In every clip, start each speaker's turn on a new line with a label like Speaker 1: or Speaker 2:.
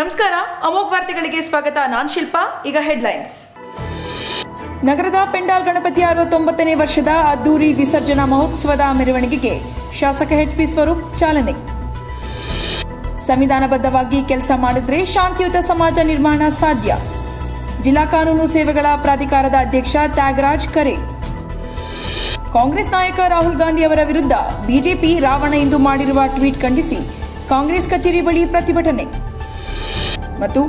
Speaker 1: ನಮಸ್ಕಾರ, ಅಮೋಘ ವಾರ್ತೆಗಳಿಗೆ ಸ್ವಾಗತ. ನಾನ್ ಶಿಲ್ಪಾ, ಈಗ ಹೆಡ್ಲೈನ್ಸ್. ನಗರದ ಪೆಂಡಾಲ್ ಗಣಪತಿ ಅರವತ್ತೊಂಬತ್ತನೇ ವರ್ಷದ ಅದ್ದೂರಿ ವಿಸರ್ಜನಾ ಮಹೋತ್ಸವದ ಮೆರವಣಿಗೆಗೆ ಶಾಸಕ ಎಚ್ ಪಿ ಸ್ವರೂಪ್ ಚಾಲನೆ. ಸಂವಿಧಾನಬದ್ಧವಾಗಿ ಕೆಲಸ ಮಾಡಿದ್ರೆ ಶಾಂತಿಯುತ ಸಮಾಜ ನಿರ್ಮಾಣ ಸಾಧ್ಯ. ಜಿಲ್ಲಾ ಕಾನೂನು ಸೇವೆಗಳ ಪ್ರಾಧಿಕಾರದ ಅಧ್ಯಕ್ಷ ತ್ಯಾಗರಾಜ್ ಕರೆ. ಕಾಂಗ್ರೆಸ್ ನಾಯಕ ರಾಹುಲ್ ಗಾಂಧಿ ಅವರ ವಿರುದ್ಧ ಬಿಜೆಪಿ ರಾವಣ ಎಂದು ಮಾಡಿರುವ ಟ್ವೀಟ್ ಖಂಡಿಸಿ ಕಾಂಗ್ರೆಸ್ ಕಚೇರಿ ಬಳಿ ಪ್ರತಿಭಟನೆ. ಮತ್ತು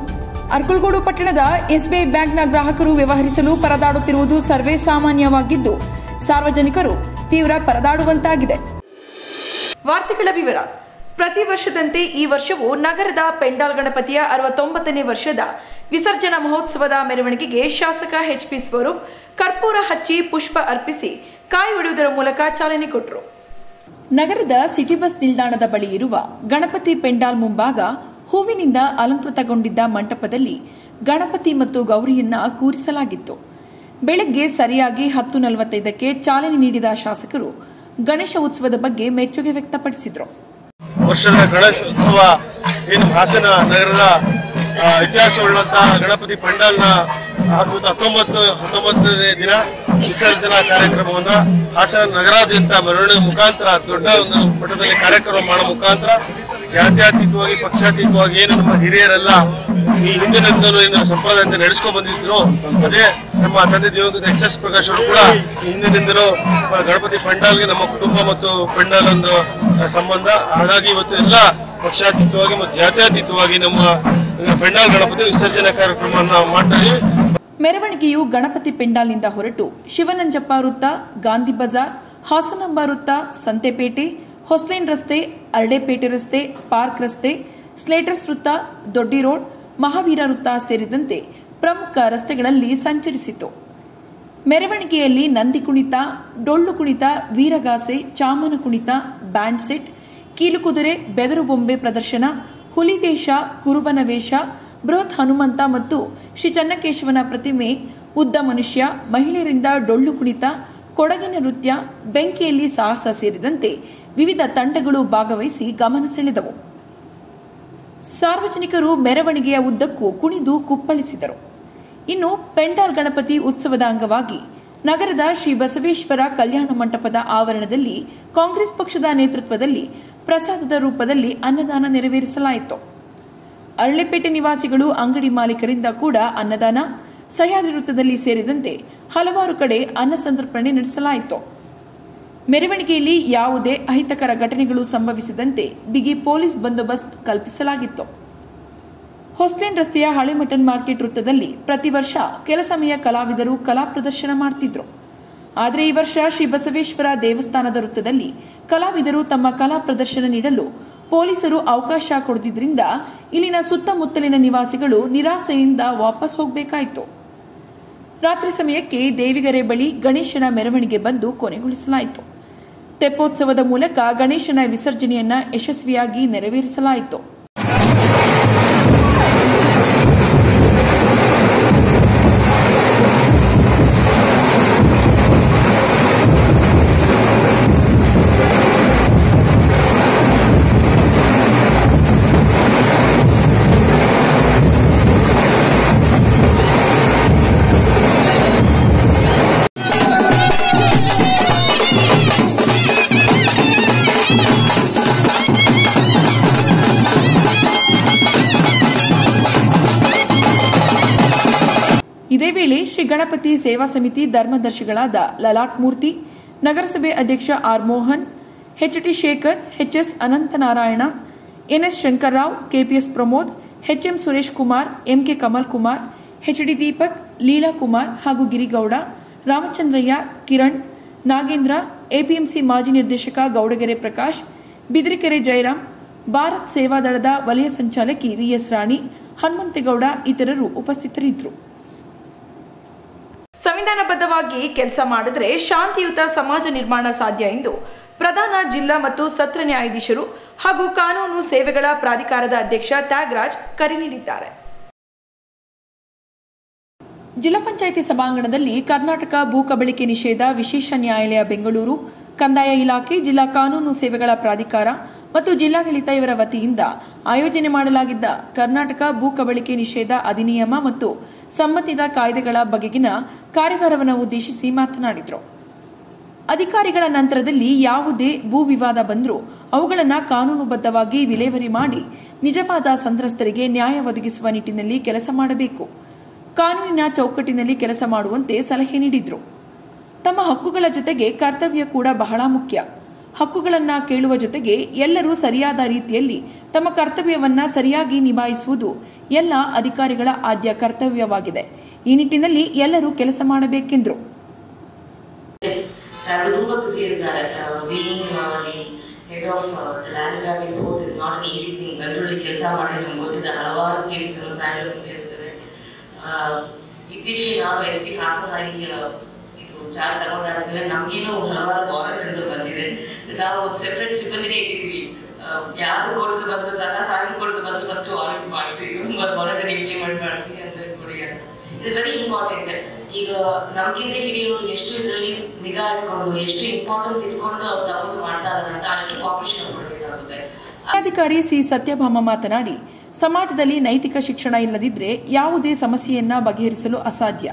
Speaker 1: ಅರ್ಕಲ್ಗೋಡು ಪಟ್ಟಣದ ಎಸ್ಬಿಐ ಬ್ಯಾಂಕ್ನ ಗ್ರಾಹಕರು ವ್ಯವಹರಿಸಲು ಪರದಾಡುತ್ತಿರುವುದು ಸರ್ವೇ ಸಾಮಾನ್ಯವಾಗಿದ್ದು, ಸಾರ್ವಜನಿಕರು ತೀವ್ರ ಪರದಾಡುವಂತಾಗಿದೆ. ವಾರ್ತೆಗಳ ವಿವರ. ಪ್ರತಿ ವರ್ಷದಂತೆ ಈ ವರ್ಷವೂ ನಗರದ ಪೆಂಡಾಲ್ ಗಣಪತಿಯ ಅರವತ್ತೊಂಬತ್ತನೇ ವರ್ಷದ ವಿಸರ್ಜನಾ ಮಹೋತ್ಸವದ ಮೆರವಣಿಗೆಗೆ ಶಾಸಕ ಎಚ್ ಪಿ ಸ್ವರೂಪ್ ಕರ್ಪೂರ ಹಚ್ಚಿ ಪುಷ್ಪ ಅರ್ಪಿಸಿ ಕಾಯಿ ಮೂಲಕ ಚಾಲನೆ ಕೊಟ್ಟರು. ನಗರದ ಸಿಟಿ ಬಸ್ ನಿಲ್ದಾಣದ ಬಳಿ ಇರುವ ಗಣಪತಿ ಪೆಂಡಾಲ್ ಮುಂಭಾಗ ಹೂವಿನಿಂದ ಅಲಂಕೃತಗೊಂಡಿದ್ದ ಮಂಟಪದಲ್ಲಿ ಗಣಪತಿ ಮತ್ತು ಗೌರಿಯನ್ನ ಕೂರಿಸಲಾಗಿತ್ತು. ಬೆಳಗ್ಗೆ ಸರಿಯಾಗಿ ಹತ್ತು ನಲವತ್ತೈದಕ್ಕೆ ಚಾಲನೆ ನೀಡಿದ ಶಾಸಕರು ಗಣೇಶ ಉತ್ಸವದ ಬಗ್ಗೆ ಮೆಚ್ಚುಗೆ ವ್ಯಕ್ತಪಡಿಸಿದರು.
Speaker 2: ವರ್ಷದ ಗಣೇಶೋತ್ಸವ ಏನು ಹಾಸನ ನಗರದ ಇತಿಹಾಸವುಳ್ಳಂತಹ ಗಣಪತಿ ಪಂಡಾಲ್ನ ಅದ್ಭುತ ಹತ್ತೊಂಬತ್ತು, ಹತ್ತೊಂಬತ್ತನೇ ದಿನ ವಿಸರ್ಜನಾ ಕಾರ್ಯಕ್ರಮವನ್ನ ಹಾಸನ ನಗರಾದ್ಯಂತ ಮೆರವಣಿಗೆ ಮುಖಾಂತರ, ದೊಡ್ಡ ಒಂದು ಮಟ್ಟದಲ್ಲಿ ಕಾರ್ಯಕ್ರಮ ಮಾಡೋ ಮುಖಾಂತರ ಜಾತ್ಯಾತೀತವಾಗಿ, ಪಕ್ಷಾತೀತವಾಗಿ ಏನು ನಮ್ಮ ಹಿರಿಯರೆಲ್ಲ ಈ ಹಿಂದಿನಿಂದಲೂ ಏನು ಸಂಪ್ರದಾಯದಿಂದ ನಡೆಸ್ಕೊಂಡು ಬಂದಿದ್ರು. ಅದೇ ನಮ್ಮ ತಂದೆ ದೇವಂತ ಎಚ್ ಎಸ್ ಪ್ರಕಾಶ್ ಅವರು ಕೂಡ ಈ ಹಿಂದಿನಿಂದಲೂ ಗಣಪತಿ ಪಂಡಾಲ್ಗೆ ನಮ್ಮ ಕುಟುಂಬ ಮತ್ತು ಪಂಡಾಲ್ ಒಂದು ಸಂಬಂಧ. ಹಾಗಾಗಿ ಇವತ್ತು ಎಲ್ಲ ಪಕ್ಷಾತೀತವಾಗಿ ಮತ್ತು ಜಾತ್ಯಾತೀತವಾಗಿ ನಮ್ಮ ಪೆಂಡಾಲ್ ಗಣಪತಿ ವಿಸರ್ಜನೆ ಕಾರ್ಯಕ್ರಮವನ್ನು ಮಾಡ್ತಾ ಇದ್ದೀವಿ
Speaker 1: ಮೆರವಣಿಗೆಯು ಗಣಪತಿ ಪೆಂಡಾಲ್ನಿಂದ ಹೊರಟು ಶಿವನಂಜಪ್ಪ ವೃತ್ತ, ಗಾಂಧಿ ಬಜಾರ್ ಹಾಸನಾಂಬ ವೃತ್ತ, ಸಂತೆಪೇಟೆ, ಹೊಸ್ಲೇನ್ ರಸ್ತೆ ಅರಡೆಪೇಟೆ ರಸ್ತೆ, ಪಾರ್ಕ್ ರಸ್ತೆ, ಸ್ಲೇಟರ್ಸ್ ವೃತ್ತ, ದೊಡ್ಡಿ ರೋಡ್, ಮಹಾವೀರ ವೃತ್ತ ಸೇರಿದಂತೆ ಪ್ರಮುಖ ರಸ್ತೆಗಳಲ್ಲಿ ಸಂಚರಿಸಿತು. ಮೆರವಣಿಗೆಯಲ್ಲಿ ನಂದಿ ಕುಣಿತ, ಡೊಳ್ಳು ಕುಣಿತ, ವೀರಗಾಸೆ, ಚಾಮನ ಕುಣಿತ, ಬ್ಯಾಂಡ್ ಸೆಟ್, ಕೀಲುಕುದುರೆ ಬೆದರು ಬೊಂಬೆ ಪ್ರದರ್ಶನ, ಹುಲಿವೇಷ, ಕುರುಬನ ವೇಷ ಬೃಹತ್ ಹನುಮಂತ ಮತ್ತು ಶ್ರೀ ಚನ್ನಕೇಶವನ ಪ್ರತಿಮೆ, ಉದ್ದ ಮನುಷ್ಯ, ಮಹಿಳೆಯರಿಂದ ಡೊಳ್ಳು ಕುಣಿತ, ಕೊಡಗಿನ ನೃತ್ಯ, ಬೆಂಕಿಯಲ್ಲಿ ಸಾಹಸ ಸೇರಿದಂತೆ ವಿವಿಧ ತಂಡಗಳು ಭಾಗವಹಿಸಿ ಗಮನ ಸೆಳೆದವು. ಸಾರ್ವಜನಿಕರು ಮೆರವಣಿಗೆಯ ಉದ್ದಕ್ಕೂ ಕುಣಿದು ಕುಪ್ಪಳಿಸಿದರು. ಇನ್ನು ಪೆಂಡಾಲ್ ಗಣಪತಿ ಉತ್ಸವದ ಅಂಗವಾಗಿ ನಗರದ ಶ್ರೀ ಬಸವೇಶ್ವರ ಕಲ್ಯಾಣ ಮಂಟಪದ ಆವರಣದಲ್ಲಿ ಕಾಂಗ್ರೆಸ್ ಪಕ್ಷದ ನೇತೃತ್ವದಲ್ಲಿ ಪ್ರಸಾದದ ರೂಪದಲ್ಲಿ ಅನ್ನದಾನ ನೆರವೇರಿಸಲಾಯಿತು. ಅರಳೆಪೇಟೆ ನಿವಾಸಿಗಳು ಅಂಗಡಿ ಮಾಲೀಕರಿಂದ ಕೂಡ ಅನ್ನದಾನ ಸಹ್ಯಾದ್ರಿ ವೃತ್ತದಲ್ಲಿ ಸೇರಿದಂತೆ ಹಲವಾರು ಕಡೆ ಅನ್ನ ಸಂತರ್ಪಣೆ ನಡೆಸಲಾಯಿತು. ಮೆರವಣಿಗೆಯಲ್ಲಿ ಯಾವುದೇ ಅಹಿತಕರ ಘಟನೆಗಳು ಸಂಭವಿಸದಂತೆ ಬಿಗಿ ಪೊಲೀಸ್ ಬಂದೋಬಸ್ತ್ ಕಲ್ಪಿಸಲಾಗಿತ್ತು. ಹೊಸ್ಲೇನ್ ರಸ್ತೆಯ ಹಳೆ ಮಟನ್ ಮಾರ್ಕೆಟ್ ವೃತ್ತದಲ್ಲಿ ಪ್ರತಿ ವರ್ಷ ಕೆಲ ಸಮಯ ಕಲಾವಿದರು ಕಲಾ ಪ್ರದರ್ಶನ ಮಾಡ್ತಿದ್ರು. ಆದರೆ ಈ ವರ್ಷ ಶ್ರೀ ಬಸವೇಶ್ವರ ದೇವಸ್ಥಾನದ ವೃತ್ತದಲ್ಲಿ ಕಲಾವಿದರು ತಮ್ಮ ಕಲಾ ಪ್ರದರ್ಶನ ನೀಡಲು ಪೊಲೀಸರು ಅವಕಾಶ ಕೊಡದಿದ್ದರಿಂದ ಇಲ್ಲಿನ ಸುತ್ತಮುತ್ತಲಿನ ನಿವಾಸಿಗಳು ನಿರಾಸೆಯಿಂದ ವಾಪಸ್ ಹೋಗಬೇಕಾಯಿತು. ರಾತ್ರಿ ಸಮಯಕ್ಕೆ ದೇವಿಗರೆ ಬಳಿ ಗಣೇಶನ ಮೆರವಣಿಗೆ ಬಂದು ಕೊನೆಗೊಳಿಸಲಾಯಿತು. ತೆಪ್ಪೋತ್ಸವದ ಮೂಲಕ ಗಣೇಶನ ವಿಸರ್ಜನೆಯನ್ನ ಯಶಸ್ವಿಯಾಗಿ ನೆರವೇರಿಸಲಾಯಿತು. ಸೇವಾ ಸಮಿತಿ ಧರ್ಮದರ್ಶಿಗಳಾದ ಲಲಾಟ್ ಮೂರ್ತಿ, ನಗರಸಭೆ ಅಧ್ಯಕ್ಷ R Mohan, HT Shekhar, HS Ananthanarayana, NS Shankarrao, KPS Pramod, HM Suresh Kumar, MK Kamal Kumar, HD Deepak, Leela Kumar ಹಾಗೂ ಗಿರಿಗೌಡ, ರಾಮಚಂದ್ರಯ್ಯ, ಕಿರಣ್, ನಾಗೇಂದ್ರ, ಎಪಿಎಂಸಿ ಮಾಜಿ ನಿರ್ದೇಶಕ ಗೌಡಗೆರೆ ಪ್ರಕಾಶ್, ಬಿದಿರಿಕೆರೆ ಜಯರಾಮ್ ಭಾರತ್ ಸೇವಾದಳದ ವಲಯ ಸಂಚಾಲಕಿ ವಿಎಸ್ ರಾಣಿ, ಹನುಮಂತೇಗೌಡ ಇತರರು ಉಪಸ್ಥಿತರಿದ್ದರು. ಸಂವಿಧಾನಬದ್ಧವಾಗಿ ಕೆಲಸ ಮಾಡಿದ್ರೆ ಶಾಂತಿಯುತ ಸಮಾಜ ನಿರ್ಮಾಣ ಸಾಧ್ಯ ಎಂದು ಪ್ರಧಾನ ಜಿಲ್ಲಾ ಮತ್ತು ಸತ್ರ ನ್ಯಾಯಾಧೀಶರು ಹಾಗೂ ಕಾನೂನು ಸೇವೆಗಳ ಪ್ರಾಧಿಕಾರದ ಅಧ್ಯಕ್ಷ ತ್ಯಾಗರಾಜ್ ಕರೆ ನೀಡಿದ್ದಾರೆ. ಜಿಲ್ಲಾ ಪಂಚಾಯಿತಿ ಸಭಾಂಗಣದಲ್ಲಿ ಕರ್ನಾಟಕ ಭೂ ಕಬಳಿಕೆ ನಿಷೇಧ ವಿಶೇಷ ನ್ಯಾಯಾಲಯ ಬೆಂಗಳೂರು, ಕಂದಾಯ ಇಲಾಖೆ, ಜಿಲ್ಲಾ ಕಾನೂನು ಸೇವೆಗಳ ಪ್ರಾಧಿಕಾರ ಮತ್ತು ಜಿಲ್ಲಾಡಳಿತ ಇವರ ವತಿಯಿಂದ ಆಯೋಜನೆ ಮಾಡಲಾಗಿದ್ದ ಕರ್ನಾಟಕ ಭೂ ಕಬಳಿಕೆ ನಿಷೇಧ ಅಧಿನಿಯಮ ಮತ್ತು ಸಂಬಂಧಿತ ಕಾಯ್ದೆಗಳ ಬಗೆಗಿನ ಕಾರ್ಯಾಗಾರವನ್ನು ಉದ್ದೇಶಿಸಿ ಮಾತನಾಡಿದರು. ಅಧಿಕಾರಿಗಳ ನಂತರದಲ್ಲಿ ಯಾವುದೇ ಭೂ ವಿವಾದ ಬಂದರೂ ಅವುಗಳನ್ನು ಕಾನೂನುಬದ್ಧವಾಗಿ ವಿಲೇವರಿ ಮಾಡಿ ನಿಜವಾದ ಸಂತ್ರಸ್ತರಿಗೆ ನ್ಯಾಯ ಒದಗಿಸುವ ನಿಟ್ಟಿನಲ್ಲಿ ಕೆಲಸ ಮಾಡಬೇಕು. ಕಾನೂನಿನ ಚೌಕಟ್ಟಿನಲ್ಲಿ ಕೆಲಸ ಮಾಡುವಂತೆ ಸಲಹೆ ನೀಡಿದ್ರು. ತಮ್ಮ ಹಕ್ಕುಗಳ ಜೊತೆಗೆ ಕರ್ತವ್ಯ ಕೂಡ ಬಹಳ ಮುಖ್ಯ. ಹಕ್ಕುಗಳನ್ನು ಕೇಳುವ ಜೊತೆಗೆ ಎಲ್ಲರೂ ಸರಿಯಾದ ರೀತಿಯಲ್ಲಿ ತಮ್ಮ ಕರ್ತವ್ಯವನ್ನ ಸರಿಯಾಗಿ ನಿಭಾಯಿಸುವುದು ಎಲ್ಲ ಅಧಿಕಾರಿಗಳ ಆದ್ಯ ಕರ್ತವ್ಯವಾಗಿದೆ. ಈ ನಿಟ್ಟಿನಲ್ಲಿ ಎಲ್ಲರೂ ಕೆಲಸ ಮಾಡಬೇಕೆಂದರು.
Speaker 3: Head of land grabbing court is not an easy thing ಅದರಲ್ಲಿ ಕೆಲಸ ಮಾಡಿ ನಮ್ಗೆ ಗೊತ್ತಿದೆ. ಹಲವಾರು ಕೇಸಸ್ ಅನ್ನು ಸ್ಯಾಂಡಲ್ ಇರ್ತದೆ ಇತ್ತೀಚೆಗೆ ನಾನು ಎಸ್ ಪಿ ಹಾಸನಾಗಿ ಇದು ಚಾರ್ಜ್ ತಗೊಂಡಾದ್ಮೇಲೆ ನಮಗೇನು ಹಲವಾರು ವಾರಂಟ್ ಅಂತ ಬಂದಿದೆ. ನಾವು ಒಂದು ಸೆಪರೇಟ್ ಸಿಬ್ಬಂದಿನೇ ಇಟ್ಟಿದ್ದೀವಿ. ಯಾರು ಕೊಡದು ಬಂದು ಸಹ ಸಾಗಿ ಕೊಡದು ಬಂದು ಫಸ್ಟ್ ವಾರಂಟ್ ಮಾಡಿಸಿ. ವಾರಂಟ್ ಇಂಪ್ಲಿಮೆಂಟ್ ಮಾಡಿಸಿ ಇಟ್ಸ್ ವೆರಿ ಇಂಪಾರ್ಟೆಂಟ್ ಈಗ ನಮ್ಗಿಂತ ಹಿರಿಯರು ಎಷ್ಟು ಇದರಲ್ಲಿ ನಿಗಾ ಇಟ್ಕೊಂಡು, ಎಷ್ಟು ಇಂಪಾರ್ಟೆನ್ಸ್ ಇಟ್ಕೊಂಡು ಅವ್ರು ತಗೊಂಡು ಮಾಡ್ತಾ ಅಂತ ಅಷ್ಟು ಆಪರೇಷನ್ ಕೊಡಬೇಕಾಗುತ್ತೆ.
Speaker 1: ಅಧಿಕಾರಿ ಸಿ ಸತ್ಯಭಾಮ ಮಾತನಾಡಿ, ಸಮಾಜದಲ್ಲಿ ನೈತಿಕ ಶಿಕ್ಷಣ ಇಲ್ಲದಿದ್ರೆ ಯಾವುದೇ ಸಮಸ್ಯೆಯನ್ನ ಬಗೆಹರಿಸಲು ಅಸಾಧ್ಯ.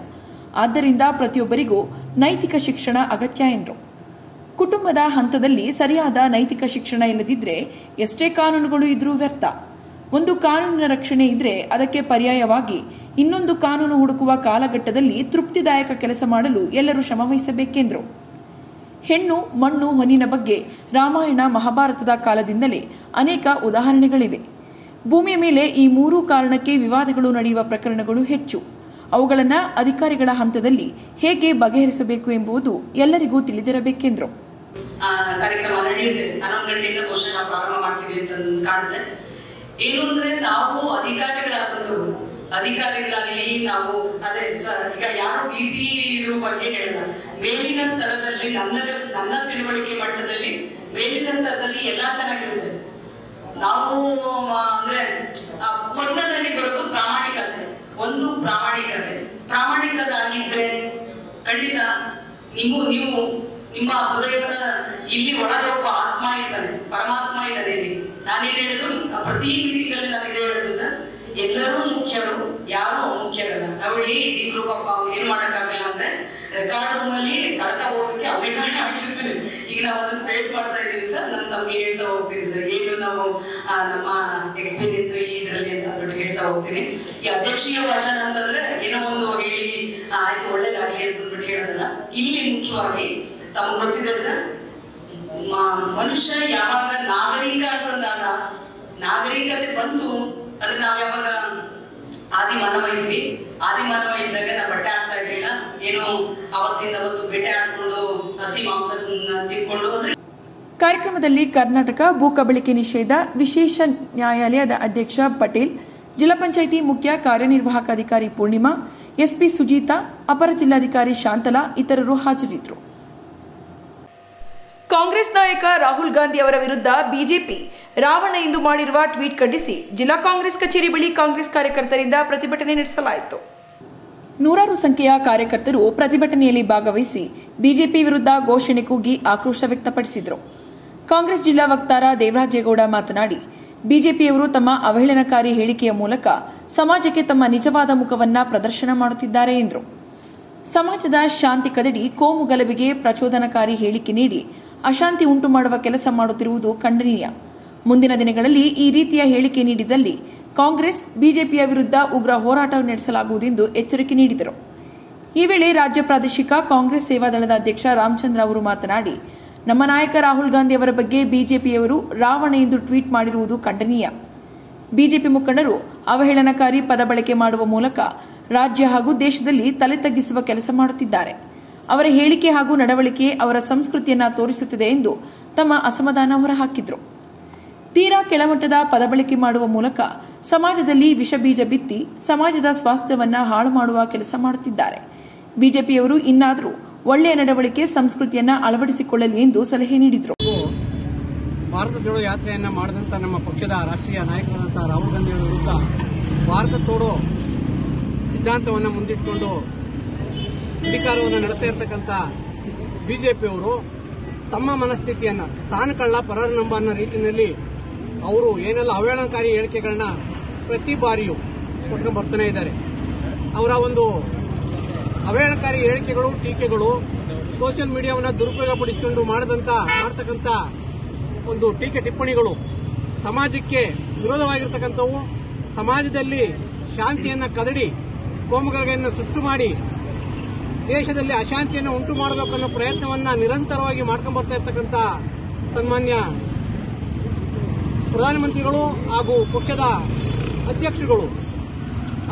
Speaker 1: ಆದ್ದರಿಂದ ಪ್ರತಿಯೊಬ್ಬರಿಗೂ ನೈತಿಕ ಶಿಕ್ಷಣ ಅಗತ್ಯ ಎಂದರು ಕುಟುಂಬದ ಹಂತದಲ್ಲಿ ಸರಿಯಾದ ನೈತಿಕ ಶಿಕ್ಷಣ ಇಲ್ಲದಿದ್ರೆ ಎಷ್ಟೇ ಕಾನೂನುಗಳು ಇದ್ರೂ ವ್ಯರ್ಥ. ಒಂದು ಕಾನೂನಿನ ರಕ್ಷಣೆ ಇದ್ರೆ ಅದಕ್ಕೆ ಪರ್ಯಾಯವಾಗಿ ಇನ್ನೊಂದು ಕಾನೂನು ಹುಡುಕುವ ಕಾಲಘಟ್ಟದಲ್ಲಿ ತೃಪ್ತಿದಾಯಕ ಕೆಲಸ ಮಾಡಲು ಎಲ್ಲರೂ ಶ್ರಮವಹಿಸಬೇಕೆಂದರು. ಹೆಣ್ಣು, ಮಣ್ಣು ಹೊನಿನ ಬಗ್ಗೆ ರಾಮಾಯಣ ಮಹಾಭಾರತದ ಕಾಲದಿಂದಲೇ ಅನೇಕ ಉದಾಹರಣೆಗಳಿವೆ. ಭೂಮಿಯ ಮೇಲೆ ಈ ಮೂರೂ ಕಾರಣಕ್ಕೆ ವಿವಾದಗಳು ನಡೆಯುವ ಪ್ರಕರಣಗಳು ಹೆಚ್ಚು. ಅವುಗಳನ್ನು ಅಧಿಕಾರಿಗಳ ಹಂತದಲ್ಲಿ ಹೇಗೆ ಬಗೆಹರಿಸಬೇಕು ಎಂಬುದು ಎಲ್ಲರಿಗೂ ತಿಳಿದಿರಬೇಕೆಂದರು.
Speaker 4: ಕಾರ್ಯಕ್ರಮ ನಡೆಯುತ್ತೆ ಹನ್ನೊಂದು ಗಂಟೆಯಿಂದ ಪ್ರಾರಂಭ ಮಾಡ್ತೀವಿ ಅಂತ ಕಾಣುತ್ತೆ. ಏನು ಅಂದ್ರೆ ನಾವು ಅಧಿಕಾರಿಗಳಾದಂಥವ್ರು. ಅಧಿಕಾರಿಗಳಾಗ್ಲಿ ನಾವು ಅದೇ ಈಗ ಯಾರು ಡಿ ಸಿ ಬಗ್ಗೆ ಹೇಳಲ್ಲ. ಮೇಲಿನ ಸ್ಥಳದಲ್ಲಿ ನನ್ನ ನನ್ನ ತಿಳುವಳಿಕೆ ಮಟ್ಟದಲ್ಲಿ ಮೇಲಿನ ಸ್ಥಳದಲ್ಲಿ ಎಲ್ಲಾ ಚೆನ್ನಾಗಿರುತ್ತೆ. ನಾವು ಅಂದ್ರೆ ಆ, ಬರೋದು ಪ್ರಾಮಾಣಿಕತೆ. ಒಂದು ಪ್ರಾಮಾಣಿಕತೆ. ಪ್ರಾಮಾಣಿಕದಾಗಿದ್ರೆ ಖಂಡಿತ ನೀವು ನೀವು ನಿಮ್ಮ ಹೃದಯವನ್ನ ಇಲ್ಲಿ ಒಳಗೆ ಒಬ್ಬ ಆತ್ಮ ಇದ್ದಾನೆ ಪರಮಾತ್ಮ ಇದ್ದಾನೆ ಇಲ್ಲಿ? ನಾನೇನ್ ಹೇಳುದು ಪ್ರತಿ ಮೀಟಿಂಗ್ ಅಲ್ಲಿ ನಾನು ಇದೇ ಹೇಳುದು ಸರ್. ಎಲ್ಲರೂ ಮುಖ್ಯರು, ಯಾರು ಮುಖ್ಯರಲ್ಲ ನಾವು ಈ ಡಿ ಗ್ರೂಪ್ ಅಪ್ಪ ಅವ್ನು ಏನ್ ಮಾಡಕ್ಕಾಗಲ್ಲ ಅಂದ್ರೆ ರೆಕಾರ್ಡ್ ರೂಮ್ ಅಲ್ಲಿ ಕಡತ ಹೋಗಕ್ಕೆ ಅವೇ ಈಗ ನಾವು ಅದನ್ನ ಫೇಸ್ ಮಾಡ್ತಾ ಇದ್ದೀವಿ ಸರ್. ನಾನು ತಮ್ಗೆ ಹೇಳ್ತಾ ಹೋಗ್ತೀನಿ ಸರ್. ಏನು ನಾವು ನಮ್ಮ ಎಕ್ಸ್ಪೀರಿಯನ್ಸ್ ಇದರಲ್ಲಿ ಅಂತ ಅಂದ್ಬಿಟ್ಟು ಹೇಳ್ತಾ ಹೋಗ್ತೀನಿ. ಈ ಅಧ್ಯಕ್ಷೀಯ ಭಾಷಣ ಅಂತಂದ್ರೆ ಏನೋ ಒಂದು ಹೇಳಿ ಆಯ್ತು ಒಳ್ಳೇದಾಗ್ಲಿ ಅಂತ ಅಂದ್ಬಿಟ್ಟು ಹೇಳೋದಲ್ಲ. ಇಲ್ಲಿ ಮುಖ್ಯವಾಗಿ ತಮಗೆ ಗೊತ್ತಿದೆ ಸರ್? ಮನುಷ್ಯ ಯಾವಾಗ ನಾಗರಿಕ ಅಂತಂದಾಗ ನಾಗರಿಕತೆ ಬಂತು ಅಂದ್ರೆ ನಾವ್ ಯಾವಾಗ ಆದಿ ಮಾನವ ಇದ್ವಿ. ಆದಿ ಮಾನವ ಇದ್ದಾಗ ನಾವು ಬಟ್ಟೆ ಆಗ್ತಾ ಇರ್ಲಿಲ್ಲ. ಏನು ಅವತ್ತಿಂದ ಅವತ್ತು ಬೇಟೆ ಹಾಕೊಂಡು ಹಸಿ ಮಾಂಸ ತಿಂದ್ಕೊಂಡು ಅಂದ್ರೆ
Speaker 1: ಕಾರ್ಯಕ್ರಮದಲ್ಲಿ ಕರ್ನಾಟಕ ಭೂ ಕಬಳಿಕೆ ನಿಷೇಧ, ವಿಶೇಷ ನ್ಯಾಯಾಲಯದ ಅಧ್ಯಕ್ಷ ಪಟೇಲ್, ಜಿಲ್ಲಾ ಪಂಚಾಯಿತಿ ಮುಖ್ಯ ಕಾರ್ಯನಿರ್ವಾಹಕ ಅಧಿಕಾರಿ ಪೂರ್ಣಿಮಾ, ಎಸ್ಪಿ ಸುಜೀತಾ, ಅಪರ ಜಿಲ್ಲಾಧಿಕಾರಿ ಶಾಂತಲಾ, ಇತರರು ಹಾಜರಿದ್ದರು. ಕಾಂಗ್ರೆಸ್ ನಾಯಕ ರಾಹುಲ್ ಗಾಂಧಿ ಅವರ ವಿರುದ್ಧ ಬಿಜೆಪಿ ರಾವಣ ಎಂದು ಮಾಡಿರುವ ಟ್ವೀಟ್ ಖಂಡಿಸಿ ಜಿಲ್ಲಾ ಕಾಂಗ್ರೆಸ್ ಕಚೇರಿ ಬಳಿ ಕಾಂಗ್ರೆಸ್ ಕಾರ್ಯಕರ್ತರಿಂದ ಪ್ರತಿಭಟನೆ ನಡೆಸಲಾಯಿತು. ನೂರಾರು ಸಂಖ್ಯೆಯ ಕಾರ್ಯಕರ್ತರು ಪ್ರತಿಭಟನೆಯಲ್ಲಿ ಭಾಗವಹಿಸಿ ಬಿಜೆಪಿ ವಿರುದ್ಧ ಘೋಷಣೆ ಕೂಗಿ ಆಕ್ರೋಶ ವ್ಯಕ್ತಪಡಿಸಿದರು. ಕಾಂಗ್ರೆಸ್ ಜಿಲ್ಲಾ ವಕ್ತಾರ ದೇವರಾಜೇಗೌಡ ಮಾತನಾಡಿ, ಬಿಜೆಪಿಯವರು ತಮ್ಮ ಅವಹೇಳನಕಾರಿ ಹೇಳಿಕೆಯ ಮೂಲಕ ಸಮಾಜಕ್ಕೆ ತಮ್ಮ ನಿಜವಾದ ಮುಖವನ್ನ ಪ್ರದರ್ಶನ ಮಾಡುತ್ತಿದ್ದಾರೆ ಎಂದರು. ಸಮಾಜದ ಶಾಂತಿ ಕದಡಿ ಕೋಮು ಗಲಭೆಗೆ ಪ್ರಚೋದನಕಾರಿ ಹೇಳಿಕೆ ನೀಡಿ ಅಶಾಂತಿ ಉಂಟು ಮಾಡುವ ಕೆಲಸ ಮಾಡುತ್ತಿರುವುದು ಖಂಡನೀಯ. ಮುಂದಿನ ದಿನಗಳಲ್ಲಿ ಈ ರೀತಿಯ ಹೇಳಿಕೆ ನೀಡಿದಲ್ಲಿ ಕಾಂಗ್ರೆಸ್, ಬಿಜೆಪಿಯ ವಿರುದ್ಧ ಉಗ್ರ ಹೋರಾಟ ನಡೆಸಲಾಗುವುದೆಂದು ಎಚ್ಚರಿಕೆ ನೀಡಿದರು. ಈ ವೇಳೆ ರಾಜ್ಯ ಪ್ರಾದೇಶಿಕ ಕಾಂಗ್ರೆಸ್ ಸೇವಾದಳದ ಅಧ್ಯಕ್ಷ ರಾಮಚಂದ್ರ ಅವರು ಮಾತನಾಡಿ, ನಮ್ಮ ನಾಯಕ ರಾಹುಲ್ ಗಾಂಧಿ ಅವರ ಬಗ್ಗೆ ಬಿಜೆಪಿಯವರು ರಾವಣ ಎಂದು ಟ್ವೀಟ್ ಮಾಡಿರುವುದು ಖಂಡನೀಯ. ಬಿಜೆಪಿ ಮುಖಂಡರು ಅವಹೇಳನಕಾರಿ ಪದ ಬಳಕೆ ಮಾಡುವ ಮೂಲಕ ರಾಜ್ಯ ಹಾಗೂ ದೇಶದಲ್ಲಿ ತಲೆ ತಗ್ಗಿಸುವ ಕೆಲಸ ಮಾಡುತ್ತಿದ್ದಾರೆ. ಅವರ ಹೇಳಿಕೆ ಹಾಗೂ ನಡವಳಿಕೆ ಅವರ ಸಂಸ್ಕೃತಿಯನ್ನ ತೋರಿಸುತ್ತಿದೆ ಎಂದು ತಮ್ಮ ಅಸಮಾಧಾನ ಹೊರಹಾಕಿದ್ರು. ತೀರಾ ಕೆಳಮಟ್ಟದ ಪದಬಳಕೆ ಮಾಡುವ ಮೂಲಕ ಸಮಾಜದಲ್ಲಿ ವಿಷ ಬೀಜ ಬಿತ್ತಿ ಸಮಾಜದ ಸ್ವಾಸ್ಥ್ಯವನ್ನ ಹಾಳು ಮಾಡುವ ಕೆಲಸ ಮಾಡುತ್ತಿದ್ದಾರೆ. ಬಿಜೆಪಿಯವರು ಇನ್ನಾದರೂ ಒಳ್ಳೆಯ ನಡವಳಿಕೆ ಸಂಸ್ಕೃತಿಯನ್ನ ಅಳವಡಿಸಿಕೊಳ್ಳಲಿ ಎಂದು ಸಲಹೆ ನೀಡಿದರು.
Speaker 5: ಭಾರತ ಜೋಡೋ ಯಾತ್ರೆಯನ್ನ ಮಾಡಿದಂತ ನಮ್ಮ ಪಕ್ಷದ ರಾಷ್ಟ್ರೀಯ ನಾಯಕರಾದಂತಹ ರಾಹುಲ್ ಗಾಂಧಿ ವಿರುದ್ಧ ಭಾರತ ತೋಡೋ ಸಿದ್ಧಾಂತವನ್ನು ಮುಂದಿಟ್ಟುಕೊಂಡು ಅಧಿಕಾರವನ್ನು ನಡೆಸ್ತಾ ಬಿಜೆಪಿ ಬಿಜೆಪಿಯವರು ತಮ್ಮ ಮನಸ್ಥಿತಿಯನ್ನ ತಾನು ಕಳ್ಳ ಪರರ ನಂಬ ಅನ್ನೋ ರೀತಿಯಲ್ಲಿ ಅವರು ಏನೆಲ್ಲ ಅವಹೇಳನಕಾರಿ ಹೇಳಿಕೆಗಳನ್ನ ಪ್ರತಿ ಬಾರಿಯೂ ಕೊಟ್ಟು ಬರ್ತಾನೆ ಇದ್ದಾರೆ. ಅವರ ಒಂದು ಅವಹೇಳನಕಾರಿ ಹೇಳಿಕೆಗಳು, ಟೀಕೆಗಳು ಸೋಷಿಯಲ್ ಮೀಡಿಯಾವನ್ನ ದುರುಪಯೋಗಪಡಿಸಿಕೊಂಡು ಮಾಡದಂತ ಮಾಡ್ತಕ್ಕಂಥ ಒಂದು ಟೀಕೆ ಟಿಪ್ಪಣಿಗಳು ಸಮಾಜಕ್ಕೆ ವಿರೋಧವಾಗಿರ್ತಕ್ಕಂಥವು. ಸಮಾಜದಲ್ಲಿ ಶಾಂತಿಯನ್ನ ಕದಡಿ ಕೋಮುಗಲಭೆಯನ್ನು ಸೃಷ್ಟಿ ಮಾಡಿ ದೇಶದಲ್ಲಿ ಅಶಾಂತಿಯನ್ನು ಉಂಟು ಮಾಡಬೇಕನ್ನೋ ಪ್ರಯತ್ನವನ್ನ ನಿರಂತರವಾಗಿ ಮಾಡ್ಕೊಂಡು ಬರ್ತಾ ಇರ್ತಕ್ಕಂಥ ಸನ್ಮಾನ್ಯ ಪ್ರಧಾನಮಂತ್ರಿಗಳು ಹಾಗೂ ಪಕ್ಷದ ಅಧ್ಯಕ್ಷರುಗಳು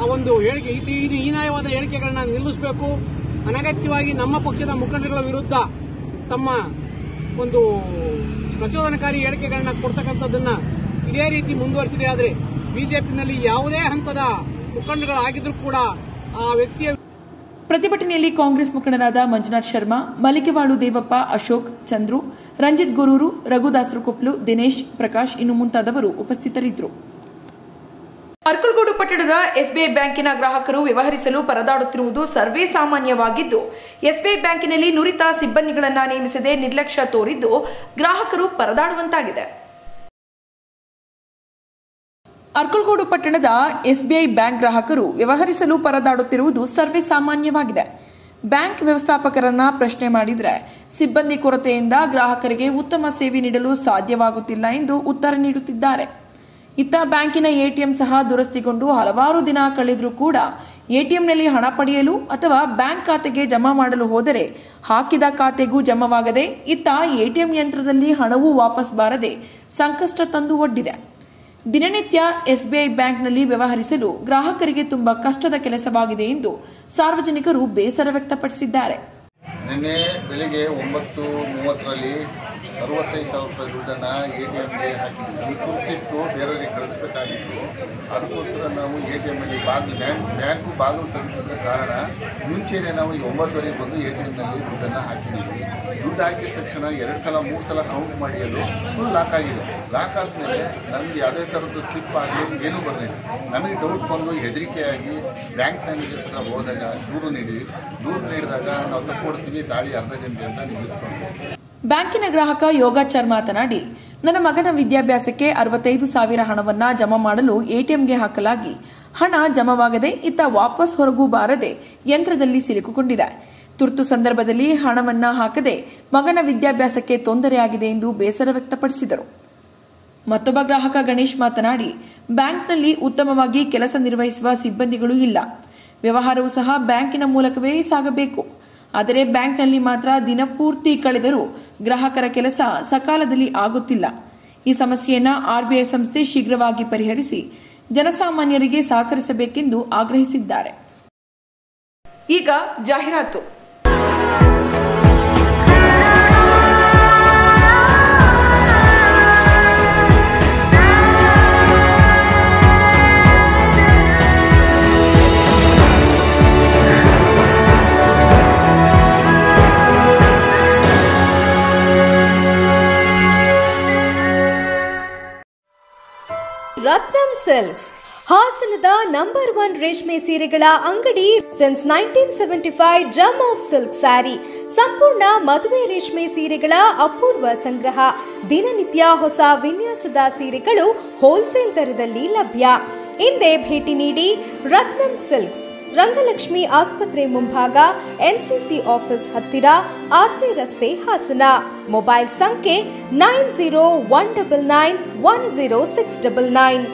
Speaker 5: ಆ ಒಂದು ಹೇಳಿಕೆ ಇದು ಹೀನಾಯವಾದ ಹೇಳಿಕೆಗಳನ್ನ ನಿಲ್ಲಿಸಬೇಕು. ಅನಗತ್ಯವಾಗಿ ನಮ್ಮ ಪಕ್ಷದ ಮುಖಂಡರುಗಳ ವಿರುದ್ಧ ತಮ್ಮ ಒಂದು ಪ್ರಚೋದನಕಾರಿ ಹೇಳಿಕೆಗಳನ್ನ ಕೊಡ್ತಕ್ಕಂಥದ್ದನ್ನ ಇದೇ ರೀತಿ ಮುಂದುವರಿಸಿದೆ. ಆದರೆ ಬಿಜೆಪಿನಲ್ಲಿ ಯಾವುದೇ ಹಂತದ ಮುಖಂಡಗಳಾಗಿದ್ರೂ ಕೂಡ ಆ ವ್ಯಕ್ತಿಯ
Speaker 1: ಪ್ರತಿಭಟನೆಯಲ್ಲಿ ಕಾಂಗ್ರೆಸ್ ಮುಖಂಡರಾದ ಮಂಜುನಾಥ್ ಶರ್ಮಾ ಮಲಿಕೆವಾಳು ದೇವಪ್ಪ, ಅಶೋಕ್, ಚಂದ್ರು, ರಂಜಿತ್ ಗುರೂರು, ರಘುದಾಸರು ಕೊಪ್ಲು, ದಿನೇಶ್, ಪ್ರಕಾಶ್ ಇನ್ನು ಮುಂತಾದವರು ಉಪಸ್ಥಿತರಿದ್ದರು. ಅರ್ಕಲ್ಗೋಡು ಪಟ್ಟಣದ ಎಸ್ಬಿಐ ಬ್ಯಾಂಕಿನ ಗ್ರಾಹಕರು ವ್ಯವಹರಿಸಲು ಪರದಾಡುತ್ತಿರುವುದು ಸರ್ವೇ ಸಾಮಾನ್ಯವಾಗಿದ್ದು, ಎಸ್ಬಿಐ ಬ್ಯಾಂಕಿನಲ್ಲಿ ನುರಿತ ಸಿಬ್ಬಂದಿಗಳನ್ನು ನೇಮಿಸದೆ ನಿರ್ಲಕ್ಷ್ಯ ತೋರಿದ್ದು ಗ್ರಾಹಕರು ಪರದಾಡುವಂತಾಗಿದೆ. ಅರ್ಕಲ್ಗೋಡು ಪಟ್ಟಣದ ಎಸ್ಬಿಐ ಬ್ಯಾಂಕ್ ಗ್ರಾಹಕರು ವ್ಯವಹರಿಸಲು ಪರದಾಡುತ್ತಿರುವುದು ಸರ್ವೇ ಸಾಮಾನ್ಯವಾಗಿದೆ. ಬ್ಯಾಂಕ್ ವ್ಯವಸ್ಥಾಪಕರನ್ನ ಪ್ರಶ್ನೆ ಮಾಡಿದರೆ ಸಿಬ್ಬಂದಿ ಕೊರತೆಯಿಂದ ಗ್ರಾಹಕರಿಗೆ ಉತ್ತಮ ಸೇವೆ ನೀಡಲು ಸಾಧ್ಯವಾಗುತ್ತಿಲ್ಲ ಎಂದು ಉತ್ತರ ನೀಡುತ್ತಿದ್ದಾರೆ. ಇತ್ತ ಬ್ಯಾಂಕಿನ ಎಟಿಎಂ ಸಹ ದುರಸ್ತಿಗೊಂಡು ಹಲವಾರು ದಿನ ಕಳೆದರೂ ಕೂಡ ಎಟಿಎಂನಲ್ಲಿ ಹಣ ಪಡೆಯಲು ಅಥವಾ ಬ್ಯಾಂಕ್ ಖಾತೆಗೆ ಜಮಾ ಮಾಡಲು ಹೋದರೆ ಹಾಕಿದ ಖಾತೆಗೂ ಜಮವಾಗದೆ ಇತ್ತ ಎಟಿಎಂ ಯಂತ್ರದಲ್ಲಿ ಹಣವೂ ವಾಪಸ್ ಬಾರದೆ ಸಂಕಷ್ಟ ತಂದು ಒಡ್ಡಿದೆ. ದಿನನಿತ್ಯ ಎಸ್ಬಿಐ ಬ್ಯಾಂಕ್ನಲ್ಲಿ ವ್ಯವಹರಿಸಲು ಗ್ರಾಹಕರಿಗೆ ತುಂಬಾ ಕಷ್ಟದ ಕೆಲಸವಾಗಿದೆ ಎಂದು ಸಾರ್ವಜನಿಕರು ಬೇಸರ ವ್ಯಕ್ತಪಡಿಸಿದ್ದಾರೆ.
Speaker 6: ಬೆಳಿಗ್ಗೆ ಒಂಬತ್ತು ಮೂವತ್ತರಲ್ಲಿ ಅರವತ್ತೈದು ಸಾವಿರ ರೂಪಾಯಿ ದುಡ್ಡನ್ನು ಎ ಟಿ ಎಮ್ಗೆ ಹಾಕಿದ್ವಿ. ಕುರ್ತಿತ್ತು ಬೇರೆಯವರಿಗೆ ಕಳಿಸ್ಬೇಕಾಗಿತ್ತು. ಅದಕ್ಕೋಸ್ಕರ ನಾವು ಎ ಟಿ ಎಮ್ಮಲ್ಲಿ ಬಾಗಿಲು ಬ್ಯಾಂಕ್, ಬ್ಯಾಂಕು ಬಾಗಿಲು ತೆಗೆದಿದ್ದ ಕಾರಣ ಮುಂಚೆನೇ ನಾವು ಈ ಒಂಬತ್ತುವರೆಗೆ ಬಂದು ಎ ಟಿ ಎಮ್ನಲ್ಲಿ ದುಡ್ಡನ್ನು ಹಾಕಿದ್ದೀವಿ. ದುಡ್ಡು ಹಾಕಿದ ತಕ್ಷಣ ಎರಡು ಸಲ, ಮೂರು ಸಲ ಕೌಂಟ್ ಮಾಡಿ ಫುಲ್ ಲಾಕ್ ಆಗಿದೆ. ಲಾಕ್ ಆದಮೇಲೆ ನನಗೆ ಯಾವುದೇ ಥರದ್ದು ಸ್ಲಿಪ್ ಆಗಲಿ, ಏನೂ ಬರಲಿಲ್ಲ. ನನಗೆ ಡೌಟ್ ಬಂದು ಹೆದರಿಕೆಯಾಗಿ ಬ್ಯಾಂಕ್ ಮ್ಯಾನೇಜರ್ ಹತ್ರ ಹೋದಾಗ ದೂರು ನೀಡಿ, ದೂರು ನೀಡಿದಾಗ ನಾವು ತಕ್ಕೊಡ್ತೀವಿ ದಾಳಿ ಅರ್ಧ ಗಂಟೆ ಅಂತ ನಿಲ್ಲಿಸ್ಕೊಂಡು
Speaker 1: ಬ್ಯಾಂಕಿನ ಗ್ರಾಹಕ ಯೋಗಾಚಾರ್ ಮಾತನಾಡಿ, ನನ್ನ ಮಗನ ವಿದ್ಯಾಭ್ಯಾಸಕ್ಕೆ ಅರವತ್ತೈದು ಸಾವಿರ ಹಣವನ್ನ ಜಮಾ ಮಾಡಲು ಎಟಿಎಂಗೆ ಹಾಕಲಾಗಿ. ಹಣ ಜಮವಾಗದೆ ಇತ್ತ ವಾಪಸ್ ಹೊರಗೂ ಬಾರದೆ ಯಂತ್ರದಲ್ಲಿ ಸಿಲುಕಿಕೊಂಡಿದೆ. ತುರ್ತು ಸಂದರ್ಭದಲ್ಲಿ ಹಣವನ್ನ ಹಾಕದೆ ಮಗನ ವಿದ್ಯಾಭ್ಯಾಸಕ್ಕೆ ತೊಂದರೆಯಾಗಿದೆ ಎಂದು ಬೇಸರ ವ್ಯಕ್ತಪಡಿಸಿದರು. ಮತ್ತೊಬ್ಬ ಗ್ರಾಹಕ ಗಣೇಶ್ ಮಾತನಾಡಿ, ಬ್ಯಾಂಕ್ನಲ್ಲಿ ಉತ್ತಮವಾಗಿ ಕೆಲಸ ನಿರ್ವಹಿಸುವ ಸಿಬ್ಬಂದಿಗಳು ಇಲ್ಲ. ವ್ಯವಹಾರವು ಸಹ ಬ್ಯಾಂಕಿನ ಮೂಲಕವೇ ಸಾಗಬೇಕು. ಆದರೆ ಬ್ಯಾಂಕ್ನಲ್ಲಿ ಮಾತ್ರ ದಿನಪೂರ್ತಿ ಕಳೆದರೂ ಗ್ರಾಹಕರ ಕೆಲಸ ಸಕಾಲದಲ್ಲಿ ಆಗುತ್ತಿಲ್ಲ. ಈ ಸಮಸ್ಯೆಯನ್ನು ಆರ್ಬಿಐ ಸಂಸ್ಥೆ ಶೀಘ್ರವಾಗಿ ಪರಿಹರಿಸಿ ಜನಸಾಮಾನ್ಯರಿಗೆ ಸಹಕರಿಸಬೇಕೆಂದು ಆಗ್ರಹಿಸಿದ್ದಾರೆ. ಈಗ ಜಾಹೀರಾತು.
Speaker 7: ರತ್ನಂ ಸಿಲ್ಕ್ಸ್. ಹಾಸನದ ನಂಬರ್ ಒನ್ ರೇಷ್ಮೆ ಸೀರೆಗಳ ಅಂಗಡಿ since nineteen seventy five gem of silk sari. ಸಂಪೂರ್ಣ ಮದುವೆ ರೇಷ್ಮೆ ಸೀರೆಗಳ ಅಪೂರ್ವ ಸಂಗ್ರಹ. ದಿನನಿತ್ಯ ಹೊಸ ವಿನ್ಯಾಸದ ಸೀರೆಗಳು ಹೋಲ್ಸೇಲ್ ದರದಲ್ಲಿ ಲಭ್ಯ. ಹಿಂದೆ ಭೇಟಿ ನೀಡಿ ರತ್ನಂ ಸಿಲ್ಕ್ಸ್. ರಂಗಲಕ್ಷ್ಮಿ ಆಸ್ಪತ್ರೆ ಮುಂಭಾಗ, ಎನ್ಸಿಸಿ ಆಫೀಸ್ ಹತ್ತಿರ, ಆರ್ಸಿ ರಸ್ತೆ ಹಾಸನ. ಮೊಬೈಲ್ ಸಂಖ್ಯೆ nine zero one double nine one zero six double nine.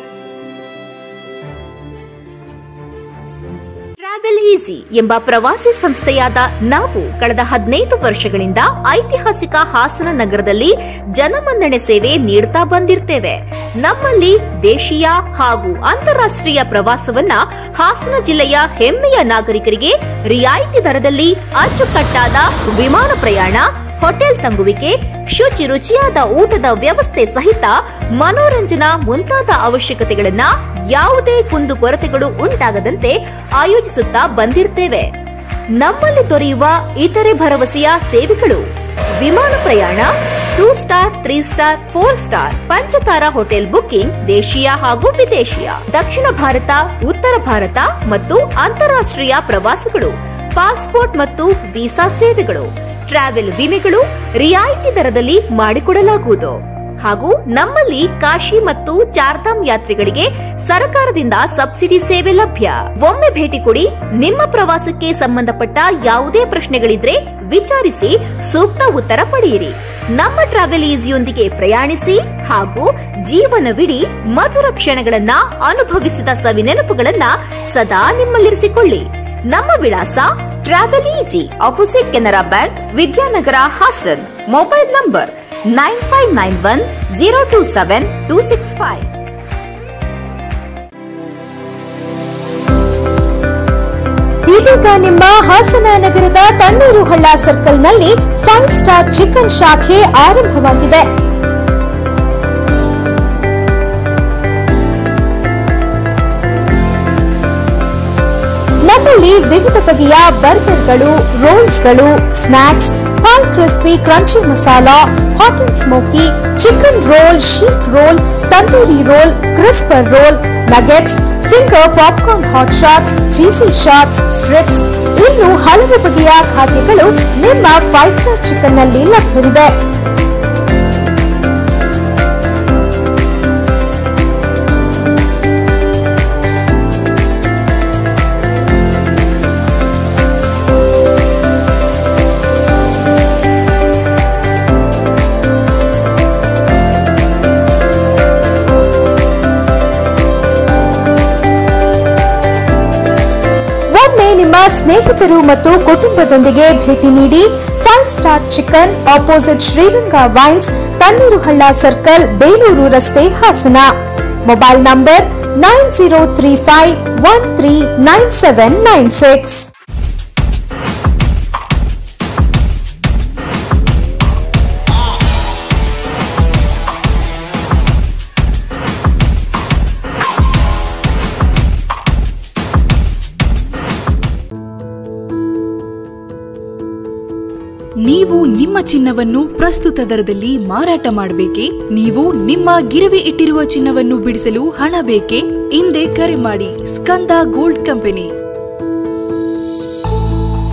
Speaker 8: Travel easy ಎಂಬ ಪ್ರವಾಸಿ ಸಂಸ್ಥೆಯಾದ ನಾವು ಕಳೆದ ಹದಿನೈದು ವರ್ಷಗಳಿಂದ ಐತಿಹಾಸಿಕ ಹಾಸನ ನಗರದಲ್ಲಿ ಜನಮನ್ನಣೆ ಸೇವೆ ನೀಡುತ್ತಾ ಬಂದಿರ್ತೇವೆ. ನಮ್ಮಲ್ಲಿ ದೇಶೀಯ ಹಾಗೂ ಅಂತಾರಾಷ್ಟ್ರೀಯ ಪ್ರವಾಸವನ್ನ ಹಾಸನ ಜಿಲ್ಲೆಯ ಹೆಮ್ಮೆಯ ನಾಗರಿಕರಿಗೆ ರಿಯಾಯಿತಿ ದರದಲ್ಲಿ ಅಚ್ಚುಕಟ್ಟಾದ ವಿಮಾನ ಪ್ರಯಾಣ ಹೋಟೆಲ್ ತಂಗುವಿಕೆ, ಶುಚಿ ರುಚಿಯಾದ ಊಟದ ವ್ಯವಸ್ಥೆ ಸಹಿತ ಮನೋರಂಜನಾ ಮುಂತಾದ ಅವಶ್ಯಕತೆಗಳನ್ನ ಯಾವುದೇ ಕುಂದು ಕೊರತೆಗಳು ಉಂಟಾಗದಂತೆ ಆಯೋಜಿಸುತ್ತಾ ಬಂದಿರ್ತೇವೆ. ನಮ್ಮಲ್ಲಿ ದೊರೆಯುವ ಇತರೆ ಭರವಸೆಯ ಸೇವೆಗಳು ವಿಮಾನ ಪ್ರಯಾಣ, two star, three star, four star, ಪಂಚತಾರ hotel booking, ದೇಶೀಯ ಹಾಗೂ ವಿದೇಶೀಯ, ದಕ್ಷಿಣ ಭಾರತ, ಉತ್ತರ ಭಾರತ ಮತ್ತು ಅಂತಾರಾಷ್ಟ್ರೀಯ ಪ್ರವಾಸಗಳು, ಪಾಸ್ಪೋರ್ಟ್ ಮತ್ತು ವೀಸಾ ಸೇವೆಗಳು. ಟ್ರಾವೆಲ್ ವಿಮೆಗಳು ರಿಯಾಯಿತಿ ದರದಲ್ಲಿ ಮಾಡಿಕೊಡಲಾಗುವುದು. ಹಾಗೂ ನಮ್ಮಲ್ಲಿ ಕಾಶಿ ಮತ್ತು ಚಾರ್ಧಾಮ್ ಯಾತ್ರೆಗಳಿಗೆ ಸರ್ಕಾರದಿಂದ ಸಬ್ಸಿಡಿ ಸೇವೆ ಲಭ್ಯ. ಒಮ್ಮೆ ಭೇಟಿ ಕೊಡಿ. ನಿಮ್ಮ ಪ್ರವಾಸಕ್ಕೆ ಸಂಬಂಧಪಟ್ಟ ಯಾವುದೇ ಪ್ರಶ್ನೆಗಳಿದ್ರೆ ವಿಚಾರಿಸಿ ಸೂಕ್ತ ಉತ್ತರ ಪಡೆಯಿರಿ. ನಮ್ಮ ಟ್ರಾವೆಲ್ ಈಸಿಯೊಂದಿಗೆ ಪ್ರಯಾಣಿಸಿ ಹಾಗೂ ಜೀವನವಿಡೀ ಮಧುರ ಕ್ಷಣಗಳನ್ನ ಅನುಭವಿಸಿದ ಸವಿನೆನಪುಗಳನ್ನ ಸದಾ ನಿಮ್ಮಲ್ಲಿರಿಸಿಕೊಳ್ಳಿ. ನಮ್ಮ ವಿಳಾಸ travel easy opposite Canara bank, Vidyanagar, Hassan. Mobile number nine five nine one zero two seven two six five
Speaker 9: ಇದೀಗ ನಿಮ್ಮ ಹಾಸನ ನಗರದ ತಣ್ಣೀರು ಹಳ್ಳ ಸರ್ಕಲ್ನಲ್ಲಿ ಫೈವ್ ಸ್ಟಾರ್ ಚಿಕನ್ ಶಾಖೆ ಆರಂಭವಾಗಿದೆ. ನಮ್ಮಲ್ಲಿ ವಿವಿಧ ಬಗೆಯ ಬರ್ಗರ್ಗಳು, ರೋಲ್ಸ್ಗಳು, snacks, Pal crispy, crunchy masala, hot and smoky, chicken roll, sheet roll, tandoori roll, crisper roll, nuggets, finger popcorn hot shots, cheesy shots, strips. ಇನ್ನು ಹಲವು ಬಗೆಯ ಖಾದ್ಯಗಳು ನಿಮ್ಮ ಫೈವ್ ಸ್ಟಾರ್ ಚಿಕನ್ನಲ್ಲಿ ಲಭ್ಯವಿದೆ. ಸ್ನೇಹಿತರು ಮತ್ತು ಕುಟುಂಬದೊಂದಿಗೆ ಭೇಟಿ ನೀಡಿ five star chicken opposite Sriranga wines, Thanniruhalla circle, Belur ರಸ್ತೆ Hassan. Mobile number nine zero three five one three nine seven nine six.
Speaker 10: ಚಿನ್ನವನ್ನು ಪ್ರಸ್ತುತ ದರದಲ್ಲಿ ಮಾರಾಟ ಮಾಡಬೇಕೆ? ನೀವು ನಿಮ್ಮ ಗಿರವಿ ಇಟ್ಟಿರುವ ಚಿನ್ನವನ್ನು ಬಿಡಿಸಲು ಹಣ ಬೇಕೆ? ಹಿಂದೆ ಕರೆ ಮಾಡಿ, Skanda gold company.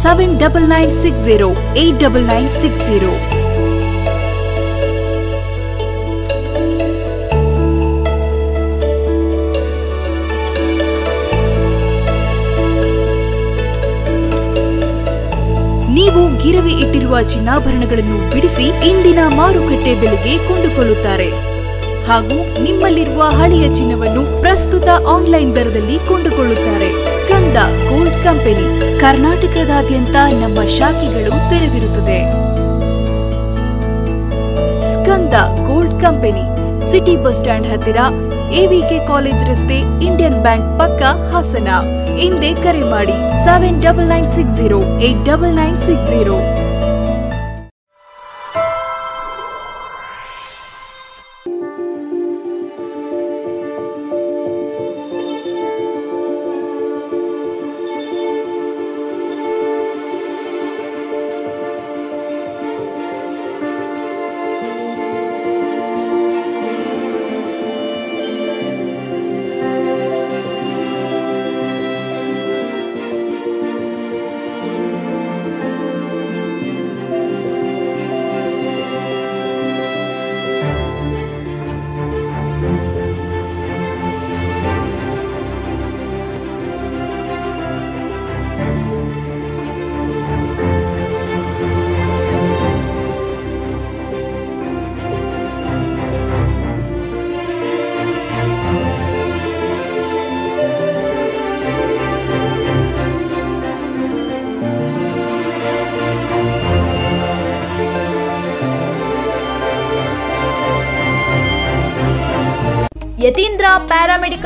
Speaker 10: Seven double nine six zero, eight double nine six zero. ನೀವು ಗಿರವಿ ಇಟ್ಟಿರುವ ಚಿನ್ನಾಭರಣಗಳನ್ನು ಬಿಡಿಸಿ ಇಂದಿನ ಮಾರುಕಟ್ಟೆ ಬೆಲೆಗೆ ಕೊಂಡುಕೊಳ್ಳುತ್ತಾರೆ. ಹಾಗೂ ನಿಮ್ಮಲ್ಲಿರುವ ಹಳೆಯ ಚಿನ್ನವನ್ನು ಪ್ರಸ್ತುತ ಆನ್ಲೈನ್ ದರದಲ್ಲಿ ಕೊಂಡುಕೊಳ್ಳುತ್ತಾರೆ. ಸ್ಕಂದ ಗೋಲ್ಡ್ ಕಂಪನಿ, ಕರ್ನಾಟಕದಾದ್ಯಂತ ನಮ್ಮ ಶಾಖೆಗಳು ತೆರೆದಿರುತ್ತದೆ. Skanda gold company city bus stand ಹತ್ತಿರ ಎವಿಕೆ ಕಾಲೇಜ್ ರಸ್ತೆ ಇಂಡಿಯನ್ ಬ್ಯಾಂಕ್ ಪಕ್ಕ ಹಾಸನ. ಹಿಂದೆ ಕರೆ ಮಾಡಿ seven double nine six zero eight double nine six zero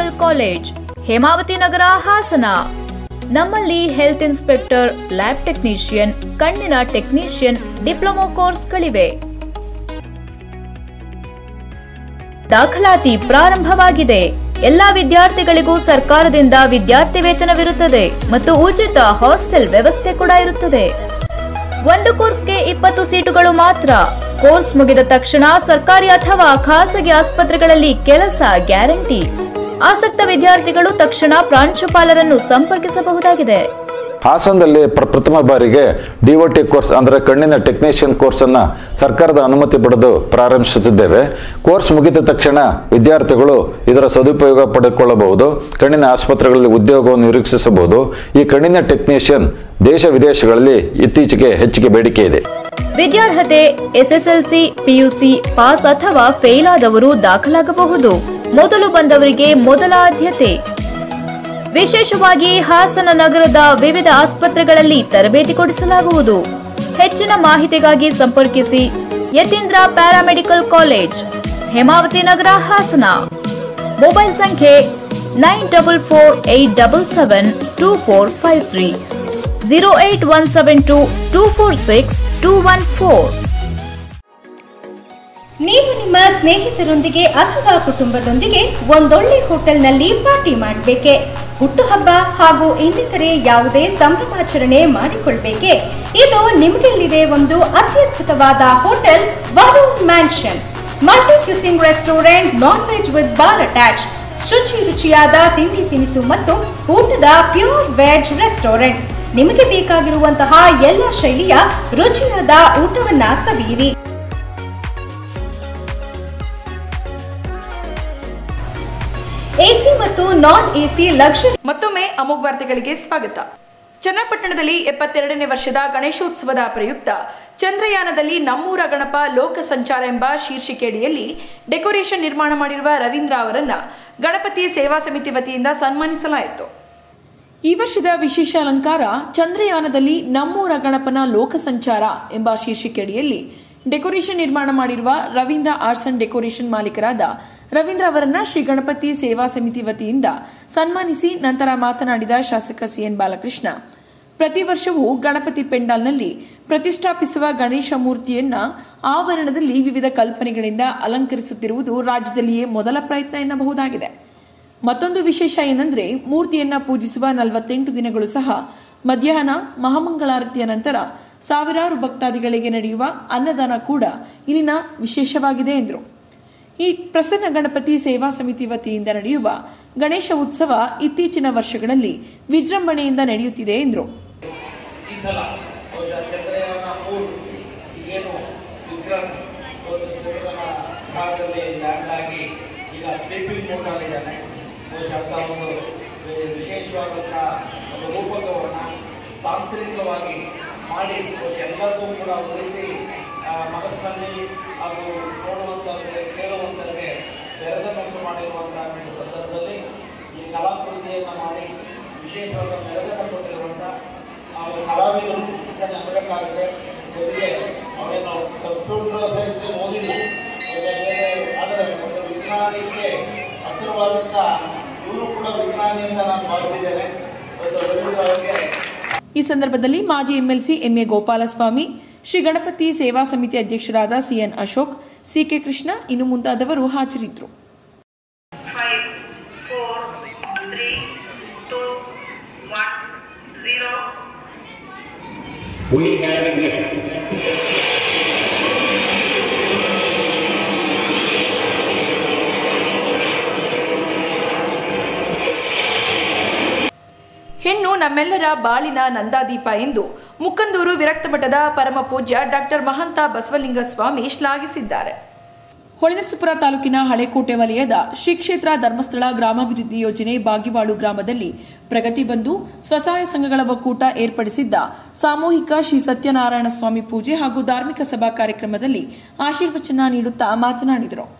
Speaker 11: paramedical college, Hemavathi Nagar, Hassan. ನಮ್ಮಲ್ಲಿ ಹೆಲ್ತ್ ಇನ್ಸ್ಪೆಕ್ಟರ್, ಲ್ಯಾಬ್ ಟೆಕ್ನಿಷಿಯನ್, ಕಣ್ಣಿನ ಟೆಕ್ನಿಷಿಯನ್, ಡಿಪ್ಲೊಮೊ ಕೋರ್ಸ್ಗಳಿವೆ. ದಾಖಲಾತಿ ಪ್ರಾರಂಭವಾಗಿದೆ. ಎಲ್ಲಾ ವಿದ್ಯಾರ್ಥಿಗಳಿಗೂ ಸರ್ಕಾರದಿಂದ ವಿದ್ಯಾರ್ಥಿ ವೇತನವಿರುತ್ತದೆ ಮತ್ತು ಉಚಿತ ಹಾಸ್ಟೆಲ್ ವ್ಯವಸ್ಥೆ ಕೂಡ ಇರುತ್ತದೆ. ಒಂದು ಕೋರ್ಸ್ಗೆ ಇಪ್ಪತ್ತು ಸೀಟುಗಳು ಮಾತ್ರ. ಕೋರ್ಸ್ ಮುಗಿದ ತಕ್ಷಣ ಸರ್ಕಾರಿ ಅಥವಾ ಖಾಸಗಿ ಆಸ್ಪತ್ರೆಗಳಲ್ಲಿ ಕೆಲಸ ಗ್ಯಾರಂಟಿ. ಆಸಕ್ತ ವಿದ್ಯಾರ್ಥಿಗಳು ತಕ್ಷಣ ಪ್ರಾಂಶುಪಾಲರನ್ನು ಸಂಪರ್ಕಿಸಬಹುದಾಗಿದೆ.
Speaker 12: ಹಾಸನದಲ್ಲಿ ಪ್ರ ಪ್ರಥಮ ಬಾರಿಗೆ ಡಿಒಟಿ ಕೋರ್ಸ್ ಅಂದರೆ ಕಣ್ಣಿನ ಟೆಕ್ನಿಷಿಯನ್ ಕೋರ್ಸನ್ನು ಸರ್ಕಾರದ ಅನುಮತಿ ಪಡೆದು ಪ್ರಾರಂಭಿಸುತ್ತಿದ್ದೇವೆ. ಕೋರ್ಸ್ ಮುಗಿದ ತಕ್ಷಣ ವಿದ್ಯಾರ್ಥಿಗಳು ಇದರ ಸದುಪಯೋಗ ಪಡೆದುಕೊಳ್ಳಬಹುದು ಕಣ್ಣಿನ ಆಸ್ಪತ್ರೆಗಳಲ್ಲಿ ಉದ್ಯೋಗವನ್ನು ನಿರೀಕ್ಷಿಸಬಹುದು. ಈ ಕಣ್ಣಿನ ಟೆಕ್ನಿಷಿಯನ್ ದೇಶ ವಿದೇಶಗಳಲ್ಲಿ ಇತ್ತೀಚೆಗೆ ಹೆಚ್ಚಿಗೆ ಬೇಡಿಕೆ ಇದೆ.
Speaker 11: ವಿದ್ಯಾರ್ಹತೆ ಎಸ್ಎಸ್ಎಲ್ಸಿ ಪಿಯುಸಿ ಪಾಸ್ ಅಥವಾ ಫೇಲ್ ಆದವರು ದಾಖಲಾಗಬಹುದು. ಮೊದಲು ಬಂದವರಿಗೆ ಮೊದಲ ಆದ್ಯತೆ ವಿಶೇಷವಾಗಿ ಹಾಸನ ನಗರದ ವಿವಿಧ ಆಸ್ಪತ್ರೆಗಳಲ್ಲಿ ತರಬೇತಿ ಕೊಡಿಸಲಾಗುವುದು. ಹೆಚ್ಚಿನ ಮಾಹಿತಿಗಾಗಿ ಸಂಪರ್ಕಿಸಿ Yathindra paramedical college, Hemavathi Nagar, Hassan. Mobile ಸಂಖ್ಯೆ nine double four eight double seven two four five three zero eight one seven two two four six two one four.
Speaker 7: ನೀವು ನಿಮ್ಮ ಸ್ನೇಹಿತರೊಂದಿಗೆ ಅಥವಾ ಕುಟುಂಬದೊಂದಿಗೆ ಒಂದೊಳ್ಳೆ ಹೋಟೆಲ್ನಲ್ಲಿ ಪಾರ್ಟಿ ಮಾಡಬೇಕೆ? ಹುಟ್ಟುಹಬ್ಬ ಹಾಗೂ ಇನ್ನಿತರೆ ಯಾವುದೇ ಸಂಭ್ರಮಾಚರಣೆ ಮಾಡಿಕೊಳ್ಬೇಕೆ? ಇದು ನಿಮಗೆಲ್ಲಿದೆ ಒಂದು ಅತ್ಯದ್ಭುತವಾದ hotel, Varun mansion. Multi cuisine restaurant non veg with bar attach ಶುಚಿ ರುಚಿಯಾದ ತಿಂಡಿ ತಿನಿಸು ಮತ್ತು ಊಟದ ಪ್ಯೂರ್ ವೆಜ್ ರೆಸ್ಟೋರೆಂಟ್. ನಿಮಗೆ ಬೇಕಾಗಿರುವಂತಹ ಎಲ್ಲ ಶೈಲಿಯ ರುಚಿಯಾದ ಊಟವನ್ನ ಸವಿಯಿರಿ. ಎಸಿ ಮತ್ತು ನಾನ್ ಎಸಿ ಲಕ್ಷರಿ
Speaker 1: ಮತ್ತೊಮ್ಮೆ ಅಮೋಘ ವಾರ್ತೆಗಳಿಗೆ ಸ್ವಾಗತ. ಚನ್ನಪಟ್ಟಣದಲ್ಲಿ ಎಪ್ಪತ್ತೆರಡನೇ ವರ್ಷದ ಗಣೇಶೋತ್ಸವದ ಪ್ರಯುಕ್ತ ಚಂದ್ರಯಾನದಲ್ಲಿ ನಮ್ಮೂರ ಗಣಪ ಲೋಕ ಸಂಚಾರ ಎಂಬ ಶೀರ್ಷಿಕೆಯಡಿಯಲ್ಲಿ ಡೆಕೋರೇಷನ್ ನಿರ್ಮಾಣ ಮಾಡಿರುವ ರವೀಂದ್ರ ಅವರನ್ನ ಗಣಪತಿ ಸೇವಾ ಸಮಿತಿ ವತಿಯಿಂದ ಸನ್ಮಾನಿಸಲಾಯಿತು. ಈ ವರ್ಷದ ವಿಶೇಷ ಅಲಂಕಾರ ಚಂದ್ರಯಾನದಲ್ಲಿ ನಮ್ಮೂರ ಗಣಪನ ಲೋಕ ಸಂಚಾರ ಎಂಬ ಶೀರ್ಷಿಕೆಯಡಿಯಲ್ಲಿ ಡೆಕೋರೇಷನ್ ನಿರ್ಮಾಣ ಮಾಡಿರುವ ರವೀಂದ್ರ ಆರ್ಟ್ಸ್ ಅಂಡ್ ಡೆಕೋರೇಷನ್ ಮಾಲೀಕರಾದ ರವೀಂದ್ರ ಅವರನ್ನ ಶ್ರೀ ಗಣಪತಿ ಸೇವಾ ಸಮಿತಿ ವತಿಯಿಂದ ಸನ್ಮಾನಿಸಿ ನಂತರ ಮಾತನಾಡಿದ ಶಾಸಕ ಸಿಎನ್ ಬಾಲಕೃಷ್ಣ. ಪ್ರತಿ ವರ್ಷವೂ ಗಣಪತಿ ಪೆಂಡಾಲ್ನಲ್ಲಿ ಪ್ರತಿಷ್ಠಾಪಿಸುವ ಗಣೇಶ ಮೂರ್ತಿಯನ್ನ ಆವರಣದಲ್ಲಿ ವಿವಿಧ ಕಲ್ಪನೆಗಳಿಂದ ಅಲಂಕರಿಸುತ್ತಿರುವುದು ರಾಜ್ಯದಲ್ಲಿಯೇ ಮೊದಲ ಪ್ರಯತ್ನ ಎನ್ನಬಹುದಾಗಿದೆ. ಮತ್ತೊಂದು ವಿಶೇಷ ಏನಂದ್ರೆ ಮೂರ್ತಿಯನ್ನ ಪೂಜಿಸುವ ನಲವತ್ತೆಂಟು ದಿನಗಳು ಸಹ ಮಧ್ಯಾಹ್ನ ಮಹಾಮಂಗಳಾರತಿಯ ನಂತರ ಸಾವಿರಾರು ಭಕ್ತಾದಿಗಳಿಗೆ ನಡೆಯುವ ಅನ್ನದಾನ ಕೂಡ ಇಲ್ಲಿನ ವಿಶೇಷವಾಗಿದೆ ಎಂದರು. ಈ ಪ್ರಸನ್ನ ಗಣಪತಿ ಸೇವಾ ಸಮಿತಿ ವತಿಯಿಂದ ನಡೆಯುವ ಗಣೇಶ ಉತ್ಸವ ಇತ್ತೀಚಿನ ವರ್ಷಗಳಲ್ಲಿ ವಿಜೃಂಭಣೆಯಿಂದ ನಡೆಯುತ್ತಿದೆ ಎಂದರು.
Speaker 13: ವಿಶೇಷವಾದಂಥ ಒಂದು ರೂಪಕವನ್ನು ತಾಂತ್ರಿಕವಾಗಿ ಮಾಡಿ ಎಲ್ಲರಿಗೂ ಕೂಡ ಒಂದು ರೀತಿ ಮನಸ್ಸಿನಲ್ಲಿ ಹಾಗೂ ನೋಡುವಂಥವ್ರಿಗೆ ಕೇಳುವಂಥವ್ರಿಗೆ ಬೆರಗನ್ನುಂಟು ಮಾಡಿರುವಂಥ ಸಂದರ್ಭದಲ್ಲಿ ಈ ಕಲಾಕೃತಿಯನ್ನು ಮಾಡಿ ವಿಶೇಷವಾದ ಬೆರಗನ್ನು ಕೊಟ್ಟಿರುವಂಥ ಅವರು ಕಲಾವಿದರು ಇದನ್ನು ನೋಡಬೇಕಾಗುತ್ತೆ ಜೊತೆಗೆ ಅವರೇನು ಕಂಪ್ಯೂಟರ್ ಸೈನ್ಸ್ ಓದಿದ್ರು ಆದರೆ ಒಂದು ವಿಜ್ಞಾನಕ್ಕೆ ಹತ್ತಿರವಾದಂಥ ಇವರು ಕೂಡ ವಿಜ್ಞಾನಿಯಿಂದ ನಾನು ಭಾವಿಸಿದ್ದೇನೆ. ಒಂದು ಅವರಿಗೆ
Speaker 1: ಈ ಸಂದರ್ಭದಲ್ಲಿ ಮಾಜಿ ಎಂಎಲ್ಸಿ ಎಂಎ ಗೋಪಾಲಸ್ವಾಮಿ ಶ್ರೀ ಗಣಪತಿ ಸೇವಾ ಸಮಿತಿ ಅಧ್ಯಕ್ಷರಾದ ಸಿಎನ್ ಅಶೋಕ್ ಸಿಕೆ ಕೃಷ್ಣ ಇನ್ನು ಮುಂತಾದವರು ಹಾಜರಿದ್ದರು.
Speaker 14: We have
Speaker 1: ನಮ್ಮೆಲ್ಲರ ಬಾಳಿನ ನಂದಾದೀಪ ಎಂದು ಮುಕ್ಕಂದೂರು ವಿರಕ್ತ ಮಠದ ಪರಮ ಪೂಜ್ಯ ಡಾಕ್ಟರ್ ಮಹಂತ ಬಸವಲಿಂಗ ಸ್ವಾಮಿ ಶ್ಲಾಘಿಸಿದ್ದಾರೆ. ಹೊಳೆನರಸೀಪುರ ತಾಲೂಕಿನ ಹಳೆಕೋಟೆ ವಲಯದ ಶ್ರೀ ಕ್ಷೇತ್ರ ಧರ್ಮಸ್ಥಳ ಗ್ರಾಮಾಭಿವೃದ್ಧಿ ಯೋಜನೆ ಬಾಗಿವಾಡು ಗ್ರಾಮದಲ್ಲಿ ಪ್ರಗತಿ ಬಂದು ಸ್ವಸಹಾಯ ಸಂಘಗಳ ಒಕ್ಕೂಟ ಏರ್ಪಡಿಸಿದ್ದ ಸಾಮೂಹಿಕ ಶ್ರೀ ಸತ್ಯನಾರಾಯಣ ಸ್ವಾಮಿ ಪೂಜೆ ಹಾಗೂ ಧಾರ್ಮಿಕ ಸಭಾ ಕಾರ್ಯಕ್ರಮದಲ್ಲಿ ಆಶೀರ್ವಚನ ನೀಡುತ್ತಾ ಮಾತನಾಡಿದರು.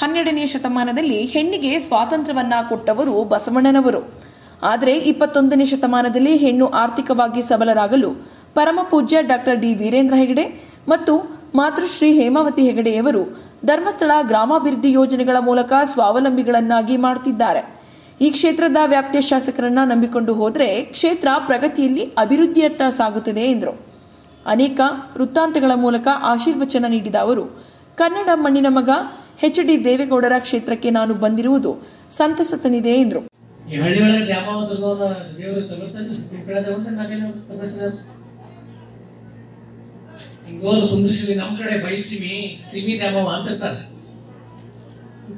Speaker 1: ಹನ್ನೆರಡನೇ ಶತಮಾನದಲ್ಲಿ ಹೆಣ್ಣಿಗೆ ಸ್ವಾತಂತ್ರ್ಯವನ್ನ ಕೊಟ್ಟವರು ಬಸವಣ್ಣನವರು. ಆದರೆ ಇಪ್ಪತ್ತೊಂದನೇ ಶತಮಾನದಲ್ಲಿ ಹೆಣ್ಣು ಆರ್ಥಿಕವಾಗಿ ಸಬಲರಾಗಲು ಪರಮಪೂಜ್ಯ ಡಾಕ್ಟರ್ ಡಿ ವೀರೇಂದ್ರ ಹೆಗಡೆ ಮತ್ತು ಮಾತೃಶ್ರೀ ಹೇಮಾವತಿ ಹೆಗಡೆಯವರು ಧರ್ಮಸ್ಥಳ ಗ್ರಾಮಾಭಿವೃದ್ಧಿ ಯೋಜನೆಗಳ ಮೂಲಕ ಸ್ವಾವಲಂಬಿಗಳನ್ನಾಗಿ ಮಾಡುತ್ತಿದ್ದಾರೆ. ಈ ಕ್ಷೇತ್ರದ ವ್ಯಾಪ್ತಿಯ ಶಾಸಕರನ್ನ ನಂಬಿಕೊಂಡು ಹೋದರೆ ಕ್ಷೇತ್ರ ಪ್ರಗತಿಯಲ್ಲಿ ಅಭಿವೃದ್ಧಿಯತ್ತ ಸಾಗುತ್ತದೆ ಎಂದರು. ಅನೇಕ ವೃತ್ತಾಂತಗಳ ಮೂಲಕ ಆಶೀರ್ವಚನ ನೀಡಿದ ಅವರು, ಕನ್ನಡ ಮಣ್ಣಿನ ಮಗ ಎಚ್ ಡಿ ದೇವೇಗೌಡರ ಕ್ಷೇತ್ರಕ್ಕೆ ನಾನು ಬಂದಿರುವುದು ಸಂತಸ ತಂದಿದೆ ಎಂದರು.
Speaker 15: ಈ ಹಳ್ಳಿ ಒಳಗೆ ದ್ಯಾಮವ ದುರ್ಗವನ್ನ ದೇವರು ತಗೋತಾನೆ ಕಡೆ ತಗೊಂಡ ನಾವೇನು ತಪಸ್ಸಿದ ಹಿಂಗ ಕುಂದ್ರಿಸಿವಿ ನಮ್ ಕಡೆ ಬೈಸಿಮಿ ಸಿಮಿ ದ್ಯಾಮವ ಅಂತ ಇರ್ತಾರೆ.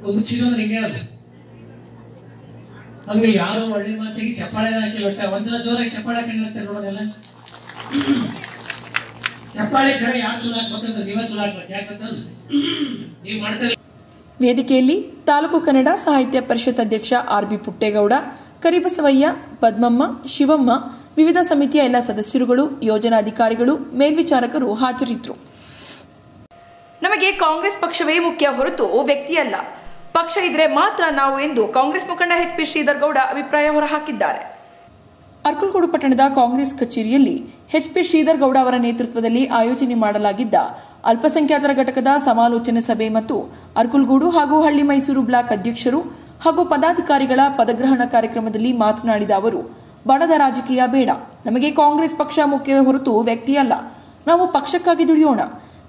Speaker 15: ಕುದುಚಿದು ಅಂದ್ರೆ ಹಿಂಗೆ ಅಲ್ಲ. ಹಂಗೆ ಯಾರು ಒಳ್ಳೆ ಮಾತಿಗೆ ಚಪ್ಪಾಳೆ ಹಾಕಿ ಒಟ್ಟ ಒಂದ್ಸಲ ಜೋರಾಗಿ ಚಪ್ಪಾಳೆ ಹಾಕಿ ನೋಡೋದೆಲ್ಲ ಚಪ್ಪಾಳೆ ಕಡೆ ಯಾರು ಚಲೋ ಹಾಕ್ಬೇಕಂದ್ರೆ ನೀವೇ ಚಲೋ ಹಾಕ್ಬೇಕು, ಯಾಕಂತಂದ್ರೆ? ನೀವ್ ಮಾಡ್ತಾರೆ
Speaker 1: ವೇದಿಕೆಯಲ್ಲಿ ತಾಲೂಕು ಕನ್ನಡ ಸಾಹಿತ್ಯ ಪರಿಷತ್ ಅಧ್ಯಕ್ಷ ಆರ್ಬಿ ಪುಟ್ಟೇಗೌಡ, ಕರಿಬಸವಯ್ಯ, ಪದ್ಮಮ್ಮ, ಶಿವಮ್ಮ, ವಿವಿಧ ಸಮಿತಿಯ ಎಲ್ಲ ಸದಸ್ಯರುಗಳು ಯೋಜನಾ ಅಧಿಕಾರಿಗಳು ಮೇಲ್ವಿಚಾರಕರು ಹಾಜರಿದ್ದರು ನಮಗೆ ಕಾಂಗ್ರೆಸ್ ಪಕ್ಷವೇ ಮುಖ್ಯ ಹೊರತು ವ್ಯಕ್ತಿಯಲ್ಲ ಪಕ್ಷ ಇದ್ರೆ ಮಾತ್ರ ನಾವು ಎಂದು ಕಾಂಗ್ರೆಸ್ ಮುಖಂಡ ಎಚ್ ಪಿ ಶ್ರೀಧರ್ ಗೌಡ ಅಭಿಪ್ರಾಯ ಹೊರಹಾಕಿದ್ದಾರೆ. ಅರ್ಕಲ್ಗೂಡು ಪಟ್ಟಣದ ಕಾಂಗ್ರೆಸ್ ಕಚೇರಿಯಲ್ಲಿ ಎಚ್ಪಿ ಶ್ರೀಧರ್ ಗೌಡ ಅವರ ನೇತೃತ್ವದಲ್ಲಿ ಆಯೋಜನೆ ಮಾಡಲಾಗಿದ್ದ ಅಲ್ಪಸಂಖ್ಯಾತರ ಘಟಕದ ಸಮಾಲೋಚನೆ ಸಭೆ ಮತ್ತು ಅರ್ಕಲ್ಗೂಡು ಹಾಗೂ ಹಳ್ಳಿ ಮೈಸೂರು ಬ್ಲಾಕ್ ಅಧ್ಯಕ್ಷರು ಹಾಗೂ ಪದಾಧಿಕಾರಿಗಳ ಪದಗ್ರಹಣ ಕಾರ್ಯಕ್ರಮದಲ್ಲಿ ಮಾತನಾಡಿದ ಅವರು ಬಣದ ರಾಜಕೀಯ ಬೇಡ. ನಮಗೆ ಕಾಂಗ್ರೆಸ್ ಪಕ್ಷ ಮುಖ್ಯವೇ ಹೊರತು ವ್ಯಕ್ತಿಯಲ್ಲ ನಾವು ಪಕ್ಷಕ್ಕಾಗಿ ದುಡಿಯೋಣ.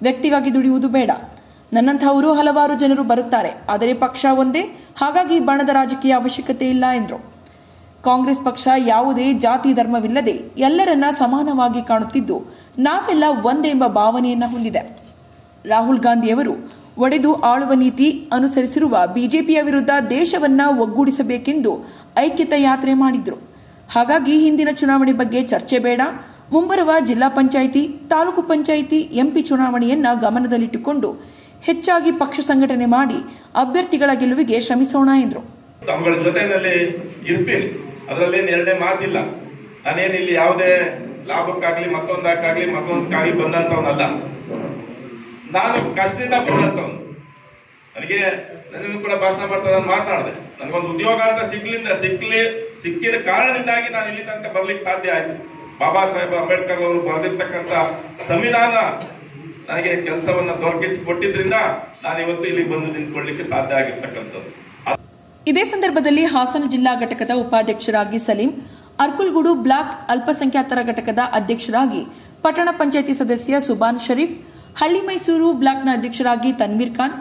Speaker 1: ವ್ಯಕ್ತಿಗಾಗಿ ದುಡಿಯುವುದು ಬೇಡ. ನನ್ನಂತಹವರು ಹಲವಾರು ಜನರು ಬರುತ್ತಾರೆ. ಆದರೆ ಪಕ್ಷ ಒಂದೇ. ಹಾಗಾಗಿ ಬಣದ ರಾಜಕೀಯ ಅವಶ್ಯಕತೆ ಇಲ್ಲ ಎಂದರು. ಕಾಂಗ್ರೆಸ್ ಪಕ್ಷ ಯಾವುದೇ ಜಾತಿ ಧರ್ಮವಿಲ್ಲದೆ ಎಲ್ಲರನ್ನ ಸಮಾನವಾಗಿ ಕಾಣುತ್ತಿದ್ದು, ನಾವೆಲ್ಲ ಒಂದೇ ಎಂಬ ಭಾವನೆಯನ್ನ ಹೊಂದಿದೆ. ರಾಹುಲ್ ಗಾಂಧಿಯವರು ಒಡೆದು ಆಳುವ ನೀತಿ ಅನುಸರಿಸಿರುವ ಬಿಜೆಪಿಯ ವಿರುದ್ಧ ದೇಶವನ್ನ ಒಗ್ಗೂಡಿಸಬೇಕೆಂದು ಐಕ್ಯತಾ ಯಾತ್ರೆ ಮಾಡಿದ್ರು. ಹಾಗಾಗಿ ಹಿಂದಿನ ಚುನಾವಣೆ ಬಗ್ಗೆ ಚರ್ಚೆ ಬೇಡ, ಮುಂಬರುವ ಜಿಲ್ಲಾ ಪಂಚಾಯಿತಿ, ತಾಲೂಕು ಪಂಚಾಯಿತಿ, ಎಂಪಿ ಚುನಾವಣೆಯನ್ನ ಗಮನದಲ್ಲಿಟ್ಟುಕೊಂಡು ಹೆಚ್ಚಾಗಿ ಪಕ್ಷ ಸಂಘಟನೆ ಮಾಡಿ ಅಭ್ಯರ್ಥಿಗಳ ಗೆಲುವಿಗೆ ಶ್ರಮಿಸೋಣ ಎಂದರು.
Speaker 16: ಜೊತೆನಲ್ಲಿ ಎರಡನೇ ಮಾತಿಲ್ಲ. ನಾನೇನು ಇಲ್ಲಿ ಯಾವುದೇ ಲಾಭಕ್ಕಾಗ್ಲಿ ಮತ್ತೊಂದಕ್ಕಾಗ್ಲಿ ಮತ್ತೊಂದಕ್ಕಾಗ್ಲಿ ಬಂದಂತವನಲ್ಲ ನಾನು ಕಷ್ಟದಿಂದ ಬಂದಂತವನು ನನಗೆ ನನ್ನನ್ನು ಕೂಡ ಭಾಷಣ ಮಾಡ್ತಾ ನಾನು ಮಾತನಾಡಿದೆ. ನನಗೊಂದು ಉದ್ಯೋಗ ಅಂತ ಸಿಗ್ಲಿಂದ ಸಿಕ್ಲಿ, ಸಿಕ್ಕಿದ ಕಾರಣದಿಂದಾಗಿ ನಾನು ಇಲ್ಲಿ ತನಕ ಬರ್ಲಿಕ್ಕೆ ಸಾಧ್ಯ ಆಯ್ತು. ಬಾಬಾ ಸಾಹೇಬ್ ಅಂಬೇಡ್ಕರ್ ಅವರು ಬರೆದಿರ್ತಕ್ಕಂಥ ಸಂವಿಧಾನ ನನಗೆ ಕೆಲಸವನ್ನ ದೊರಕಿಸಿ ಕೊಟ್ಟಿದ್ರಿಂದ ನಾನು ಇವತ್ತು ಇಲ್ಲಿ ಬಂದು ನಿಂತ್ಕೊಳ್ಳಿಕ್ಕೆ ಸಾಧ್ಯ ಆಗಿರ್ತಕ್ಕಂಥದ್ದು.
Speaker 1: ಇದೇ ಸಂದರ್ಭದಲ್ಲಿ ಹಾಸನ ಜಿಲ್ಲಾ ಘಟಕದ ಉಪಾಧ್ಯಕ್ಷರಾಗಿ ಸಲೀಂ, ಅರ್ಕುಲ್ಗೂಡು ಬ್ಲಾಕ್ ಅಲ್ಪಸಂಖ್ಯಾತರ ಘಟಕದ ಅಧ್ಯಕ್ಷರಾಗಿ ಪಟ್ಟಣ ಪಂಚಾಯಿತಿ ಸದಸ್ಯ ಸುಬಾನ್ ಶರೀಫ್, ಹಳ್ಳಿ ಮೈಸೂರು ಬ್ಲಾಕ್ನ ಅಧ್ಯಕ್ಷರಾಗಿ ತನ್ವೀರ್ ಖಾನ್,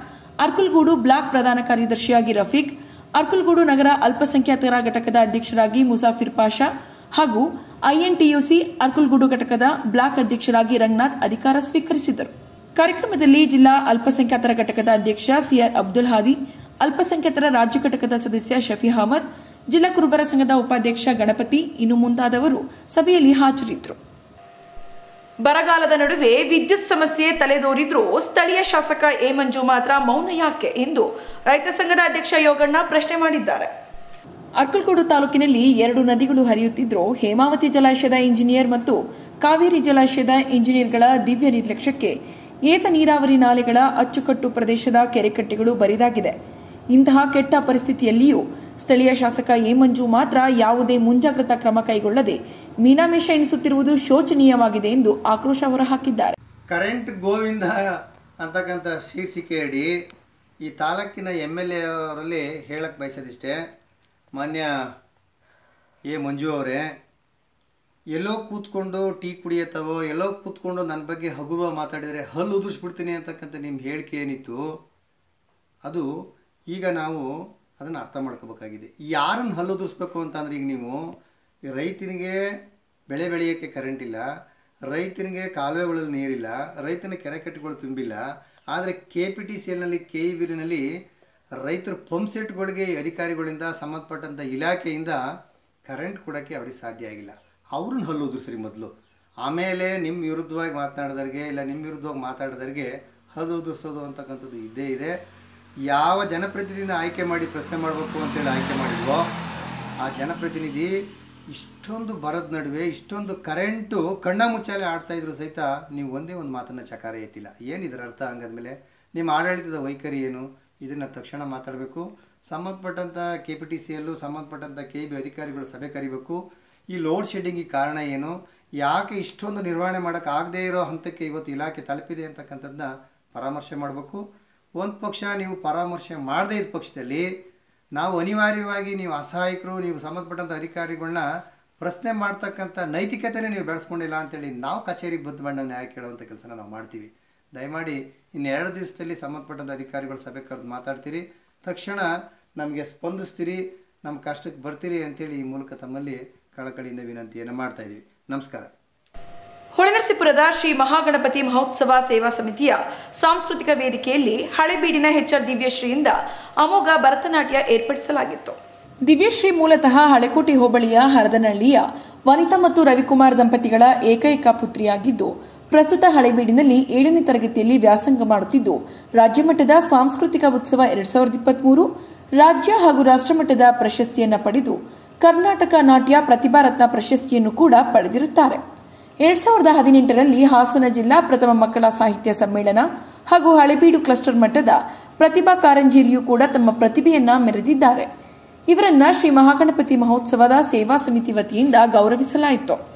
Speaker 1: ಅರ್ಕುಲ್ಗೂಡು ಬ್ಲಾಕ್ ಪ್ರಧಾನ ಕಾರ್ಯದರ್ಶಿಯಾಗಿ ರಫೀಕ್, ಅರ್ಕುಲ್ಗೂಡು ನಗರ ಅಲ್ಪಸಂಖ್ಯಾತರ ಘಟಕದ ಅಧ್ಯಕ್ಷರಾಗಿ ಮುಸಾಫಿರ್ ಪಾಷಾ ಹಾಗೂ ಐಎನ್ಟಿಯುಸಿ ಅರ್ಕುಲ್ಗೂಡು ಘಟಕದ ಬ್ಲಾಕ್ ಅಧ್ಯಕ್ಷರಾಗಿ ರಂಗನಾಥ್ ಅಧಿಕಾರ ಸ್ವೀಕರಿಸಿದರು ಕಾರ್ಯಕ್ರಮದಲ್ಲಿ ಜಿಲ್ಲಾ ಅಲ್ಪಸಂಖ್ಯಾತರ ಘಟಕದ ಅಧ್ಯಕ್ಷ ಸಿಆರ್ ಅಬ್ದುಲ್ ಹಾದಿ ಅಲ್ಪಸಂಖ್ಯಾತರ ರಾಜ್ಯ ಘಟಕದ ಸದಸ್ಯ ಶಫಿ ಅಹಮದ್, ಜಿಲ್ಲಾ ಕುರುಬರ ಸಂಘದ ಉಪಾಧ್ಯಕ್ಷ ಗಣಪತಿ, ಇನ್ನು ಮುಂತಾದವರು ಸಭೆಯಲ್ಲಿ ಹಾಜರಿದ್ದರು. ಬರಗಾಲದ ನಡುವೆ ವಿದ್ಯುತ್ ಸಮಸ್ಯೆ ತಲೆದೋರಿದ್ರೂ. ಸ್ಥಳೀಯ ಶಾಸಕ ಎ ಮಂಜು ಮಾತ್ರ ಮೌನ ಯಾಕೆ ಎಂದು ರೈತ ಸಂಘದ ಅಧ್ಯಕ್ಷ ಯೋಗಣ್ಣ ಪ್ರಶ್ನೆ ಮಾಡಿದ್ದಾರೆ. ಅರ್ಕಲ್ಕೋಡು ತಾಲೂಕಿನಲ್ಲಿ ಎರಡು ನದಿಗಳು ಹರಿಯುತ್ತಿದ್ದರೂ ಹೇಮಾವತಿ ಜಲಾಶಯದ ಇಂಜಿನಿಯರ್ ಮತ್ತು ಕಾವೇರಿ ಜಲಾಶಯದ ಇಂಜಿನಿಯರ್ಗಳ ದಿವ್ಯ ನಿರ್ಲಕ್ಷ್ಯಕ್ಕೆ ಏತ ನೀರಾವರಿ ನಾಲೆಗಳ ಅಚ್ಚುಕಟ್ಟು ಪ್ರದೇಶದ ಕೆರೆಕಟ್ಟೆಗಳು ಬರಿದಾಗಿದೆ. ಇಂತಹ ಕೆಟ್ಟ ಪರಿಸ್ಥಿತಿಯಲ್ಲಿಯೂ ಸ್ಥಳೀಯ ಶಾಸಕ ಎ ಮಂಜು ಮಾತ್ರ ಯಾವುದೇ ಮುಂಜಾಗ್ರತಾ ಕ್ರಮ ಕೈಗೊಳ್ಳದೆ ಮೀನಾಮೇಷ ಎಣಿಸುತ್ತಿರುವುದು ಶೋಚನೀಯವಾಗಿದೆ ಎಂದು ಆಕ್ರೋಶ ಹೊರಹಾಕಿದ್ದಾರೆ.
Speaker 17: ಕರೆಂಟ್ ಗೋವಿಂದ ಅಂತಕ್ಕಂಥ ಶೀರ್ಷಿಕೆ ಅಡಿ ಈ ತಾಲೂಕಿನ ಎಂ ಎಲ್ ಎ ಅವರಲ್ಲಿ ಹೇಳಕ್ಕೆ ಬಯಸೋದಿಷ್ಟೇ, ಮಾನ್ಯ ಎ ಮಂಜು ಅವರೇ, ಎಲ್ಲೋ ಕೂತ್ಕೊಂಡು ಟೀ ಕುಡಿಯತ್ತವೋ, ಎಲ್ಲೋ ಕೂತ್ಕೊಂಡು ನನ್ನ ಬಗ್ಗೆ ಹಗುವ ಮಾತಾಡಿದರೆ ಹಲ್ಲು ಉದುರಿಸ್ಬಿಡ್ತೀನಿ ಅಂತಕ್ಕಂಥ ನಿಮ್ಮ ಹೇಳಿಕೆ ಏನಿತ್ತು, ಅದು ಈಗ ನಾವು ಅದನ್ನು ಅರ್ಥ ಮಾಡ್ಕೋಬೇಕಾಗಿದೆ. ಯಾರನ್ನು ಹಲ್ಲು ಉದುರಿಸ್ಬೇಕು ಅಂತಂದ್ರೆ ಈಗ ನೀವು ರೈತನಿಗೆ ಬೆಳೆ ಬೆಳೆಯೋಕ್ಕೆ ಕರೆಂಟ್ ಇಲ್ಲ, ರೈತನಿಗೆ ಕಾಲುವೆಗಳಲ್ಲಿ ನೀರಿಲ್ಲ, ರೈತನ ಕೆರೆಕಟ್ಟುಗಳು ತುಂಬಿಲ್ಲ, ಆದರೆ ಕೆ ಪಿ ಟಿ ಸಿ ಎಲ್ನಲ್ಲಿ ಕೆ ಇ ಬಿಲಿನಲ್ಲಿ ರೈತರ ಪಂಪ್ ಸೆಟ್ಗಳಿಗೆ ಅಧಿಕಾರಿಗಳಿಂದ ಸಂಬಂಧಪಟ್ಟಂಥ ಇಲಾಖೆಯಿಂದ ಕರೆಂಟ್ ಕೊಡೋಕ್ಕೆ ಅವ್ರಿಗೆ ಸಾಧ್ಯ ಆಗಿಲ್ಲ. ಅವ್ರನ್ನ ಹಲ್ಲು ಉದುರಿಸ್ರಿ ಮೊದಲು. ಆಮೇಲೆ ನಿಮ್ಮ ವಿರುದ್ಧವಾಗಿ ಮಾತನಾಡಿದವ್ರಿಗೆ ಇಲ್ಲ ನಿಮ್ಮ ವಿರುದ್ಧವಾಗಿ ಮಾತಾಡಿದವ್ರಿಗೆ ಹಲ್ಲು ಉದುರಿಸೋದು ಅಂತಕ್ಕಂಥದ್ದು ಇದ್ದೇ ಇದೆ. ಯಾವ ಜನಪ್ರತಿನಿಧಿಯಿಂದ ಆಯ್ಕೆ ಮಾಡಿ ಪ್ರಶ್ನೆ ಮಾಡಬೇಕು ಅಂತೇಳಿ ಆಯ್ಕೆ ಮಾಡಿದ್ವೋ, ಆ ಜನಪ್ರತಿನಿಧಿ ಇಷ್ಟೊಂದು ಬರದ ನಡುವೆ, ಇಷ್ಟೊಂದು ಕರೆಂಟು ಕಣ್ಣ ಮುಚ್ಚಾಲೆ ಆಡ್ತಾ ಇದ್ರು ಸಹಿತ ನೀವು ಒಂದೇ ಒಂದು ಮಾತನ್ನು ಚಕಾರ ಎತ್ತಿಲ್ಲ. ಏನಿದ್ರ ಅರ್ಥ ಹಂಗಾದ್ಮೇಲೆ? ನಿಮ್ಮ ಆಡಳಿತದ ವೈಖರಿ ಏನು? ಇದನ್ನು ತಕ್ಷಣ ಮಾತಾಡಬೇಕು. ಸಂಬಂಧಪಟ್ಟಂಥ ಕೆ ಪಿ ಟಿ ಸಿಯಲ್ಲೂ ಸಂಬಂಧಪಟ್ಟಂಥ ಕೆ ಬಿ ಅಧಿಕಾರಿಗಳು ಸಭೆ ಕರಿಬೇಕು. ಈ ಲೋಡ್ ಶೆಡ್ಡಿಂಗಿಗೆ ಕಾರಣ ಏನು? ಯಾಕೆ ಇಷ್ಟೊಂದು ನಿರ್ವಹಣೆ ಮಾಡೋಕ್ಕಾಗದೇ ಇರೋ ಹಂತಕ್ಕೆ ಇವತ್ತು ಇಲಾಖೆ ತಲುಪಿದೆ ಅಂತಕ್ಕಂಥದ್ದನ್ನ ಪರಾಮರ್ಶೆ ಮಾಡಬೇಕು. ಒಂದು ಪಕ್ಷ ನೀವು ಪರಾಮರ್ಶೆ ಮಾಡದೇ ಇದ್ದ ಪಕ್ಷದಲ್ಲಿ ನಾವು ಅನಿವಾರ್ಯವಾಗಿ ನೀವು ಅಸಹಾಯಕರು, ನೀವು ಸಂಬಂಧಪಟ್ಟಂಥ ಅಧಿಕಾರಿಗಳನ್ನ ಪ್ರಶ್ನೆ ಮಾಡ್ತಕ್ಕಂಥ ನೈತಿಕತೆನೇ ನೀವು ಬೆಳೆಸ್ಕೊಂಡಿಲ್ಲ ಅಂತೇಳಿ ನಾವು ಕಚೇರಿಗೆ ಬದ್ದು ಬಂಡ ನ್ಯಾಯ ಕೇಳುವಂಥ ಕೆಲಸನ ನಾವು ಮಾಡ್ತೀವಿ. ದಯಮಾಡಿ ಇನ್ನು ಇನ್ನೆರಡು ದಿವಸದಲ್ಲಿ ಸಂಬಂಧಪಟ್ಟಂಥ ಅಧಿಕಾರಿಗಳು ಸಭೆ ಕರೆದು ಮಾತಾಡ್ತೀರಿ. ತಕ್ಷಣ ನಮಗೆ ಸ್ಪಂದಿಸ್ತೀರಿ ನಮ್ಮ ಕಷ್ಟಕ್ಕೆ ಬರ್ತೀರಿ ಅಂತೇಳಿ ಈ ಮೂಲಕ ತಮ್ಮಲ್ಲಿ ಕಳಕಳಿಯಿಂದ ವಿನಂತಿಯನ್ನು ಮಾಡ್ತಾ ಇದ್ದೀವಿ. ನಮಸ್ಕಾರ.
Speaker 1: ಹೊಳೆನರಸೀಪುರದ ಶ್ರೀ ಮಹಾಗಣಪತಿ ಮಹೋತ್ಸವ ಸೇವಾ ಸಮಿತಿಯ ಸಾಂಸ್ಕೃತಿಕ ವೇದಿಕೆಯಲ್ಲಿ ಹಳೆಬೀಡಿನ ಹೆಚ್ಆರ್ ದಿವ್ಯಶ್ರೀಯಿಂದ ಅಮೋಘ ಭರತನಾಟ್ಯ ಏರ್ಪಡಿಸಲಾಗಿತ್ತು. ದಿವ್ಯಶ್ರೀ ಮೂಲತಃ ಹಳೆಕೋಟೆ ಹೋಬಳಿಯ ಹರದನಹಳ್ಳಿಯ ವನಿತಾ ಮತ್ತು ರವಿಕುಮಾರ್ ದಂಪತಿಗಳ ಏಕೈಕ ಪುತ್ರಿಯಾಗಿದ್ದು, ಪ್ರಸ್ತುತ ಹಳೆಬೀಡಿನಲ್ಲಿ ಏಳನೇ ತರಗತಿಯಲ್ಲಿ ವ್ಯಾಸಂಗ ಮಾಡುತ್ತಿದ್ದು ರಾಜ್ಯಮಟ್ಟದ ಸಾಂಸ್ಕೃತಿಕ ಉತ್ಸವ ಎರಡ್ ಸಾವಿರದ ಇಪ್ಪತ್ಮೂರು, ರಾಜ್ಯ ಹಾಗೂ ರಾಷ್ಟ್ರಮಟ್ಟದ ಪ್ರಶಸ್ತಿಯನ್ನು ಪಡೆದು ಕರ್ನಾಟಕ ನಾಟ್ಯ ಪ್ರತಿಭಾರತ್ನ ಪ್ರಶಸ್ತಿಯನ್ನು ಕೂಡ ಪಡೆದಿರುತ್ತಾರೆ. ಎರಡ್ ಸಾವಿರದ ಹದಿನೆಂಟರಲ್ಲಿ ಹಾಸನ ಜಿಲ್ಲಾ ಪ್ರಥಮ ಮಕ್ಕಳ ಸಾಹಿತ್ಯ ಸಮ್ಮೇಳನ ಹಾಗೂ ಹಳೆಬೀಡು ಕ್ಲಸ್ಟರ್ ಮಟ್ಟದ ಪ್ರತಿಭಾ ಕಾರಂಜಿಯಲ್ಲಿಯೂ ಕೂಡ ತಮ್ಮ ಪ್ರತಿಭೆಯನ್ನ ಮೆರೆದಿದ್ದಾರೆ. ಇವರನ್ನ ಶ್ರೀ ಮಹಾಗಣಪತಿ ಮಹೋತ್ಸವದ ಸೇವಾ ಸಮಿತಿ ವತಿಯಿಂದ ಗೌರವಿಸಲಾಯಿತು.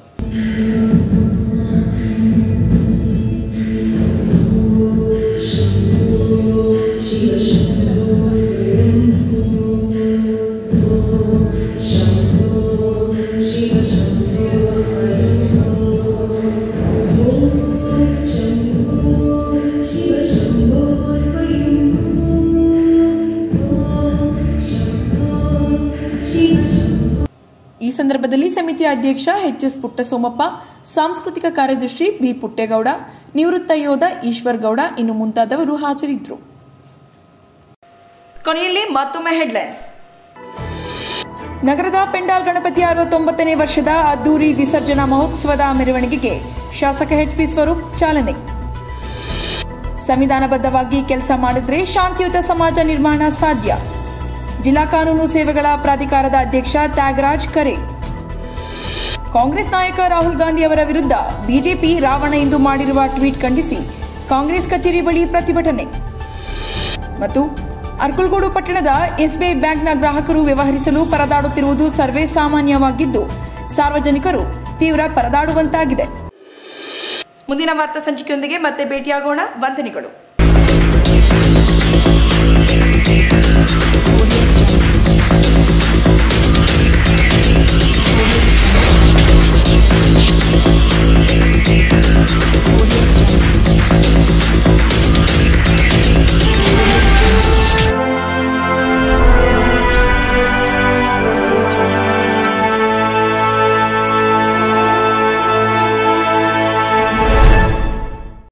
Speaker 1: ಸಂದರ್ಭದಲ್ಲಿ ಸಮಿತಿಯ ಅಧ್ಯಕ್ಷ ಎಚ್ ಎಸ್ ಪುಟ್ಟಸೋಮಪ್ಪ, ಸಾಂಸ್ಕೃತಿಕ ಕಾರ್ಯದರ್ಶಿ ಬಿ ಪುಟ್ಟೇಗೌಡ, ನಿವೃತ್ತ ಯೋಧ ಈಶ್ವರ್ ಗೌಡ ಇನ್ನು ಮುಂತಾದವರು ಹಾಜರಿದ್ದರು. ಕೊನೆಯಲ್ಲಿ ಮತ್ತೊಮ್ಮೆ ಹೆಡ್ಲೈನ್ಸ್. ನಗರದ ಪೆಂಡಾಲ್ ಗಣಪತಿ ಅರವತ್ತೊಂಬತ್ತನೇ ವರ್ಷದ ಅದ್ದೂರಿ ವಿಸರ್ಜನಾ ಮಹೋತ್ಸವದ ಮೆರವಣಿಗೆಗೆ ಶಾಸಕ ಎಚ್ ಪಿ ಸ್ವರೂಪ್ ಚಾಲನೆ. ಸಂವಿಧಾನಬದ್ಧವಾಗಿ ಕೆಲಸ ಮಾಡಿದರೆ ಶಾಂತಿಯುತ ಸಮಾಜ ನಿರ್ಮಾಣ ಸಾಧ್ಯ. ಜಿಲ್ಲಾ ಕಾನೂನು ಸೇವೆಗಳ ಪ್ರಾಧಿಕಾರದ ಅಧ್ಯಕ್ಷ ತ್ಯಾಗರಾಜ್ ಕರೆ. ಕಾಂಗ್ರೆಸ್ ನಾಯಕ ರಾಹುಲ್ ಗಾಂಧಿ ಅವರ ವಿರುದ್ಧ ಬಿಜೆಪಿ ರಾವಣ ಎಂದು ಮಾಡಿರುವ ಟ್ವೀಟ್ ಖಂಡಿಸಿ ಕಾಂಗ್ರೆಸ್ ಕಚೇರಿ ಬಳಿ ಪ್ರತಿಭಟನೆ. ಮತ್ತು ಅರ್ಕುಲ್ಗೋಡು ಪಟ್ಟಣದ ಎಸ್ಬಿಐ ಬ್ಯಾಂಕ್ನ ಗ್ರಾಹಕರು ವ್ಯವಹರಿಸಲು ಪರದಾಡುತ್ತಿರುವುದು ಸರ್ವೇ ಸಾಮಾನ್ಯವಾಗಿದ್ದು, ಸಾರ್ವಜನಿಕರು ತೀವ್ರ ಪರದಾಡುವಂತಾಗಿದೆ. ಮುಂದಿನ ವಾರ್ತಾ ಸಂಚಿಕೆಯೊಂದಿಗೆ ಮತ್ತೆ ಭೇಟಿಯಾಗೋಣ. ವಂದನೆಗಳು.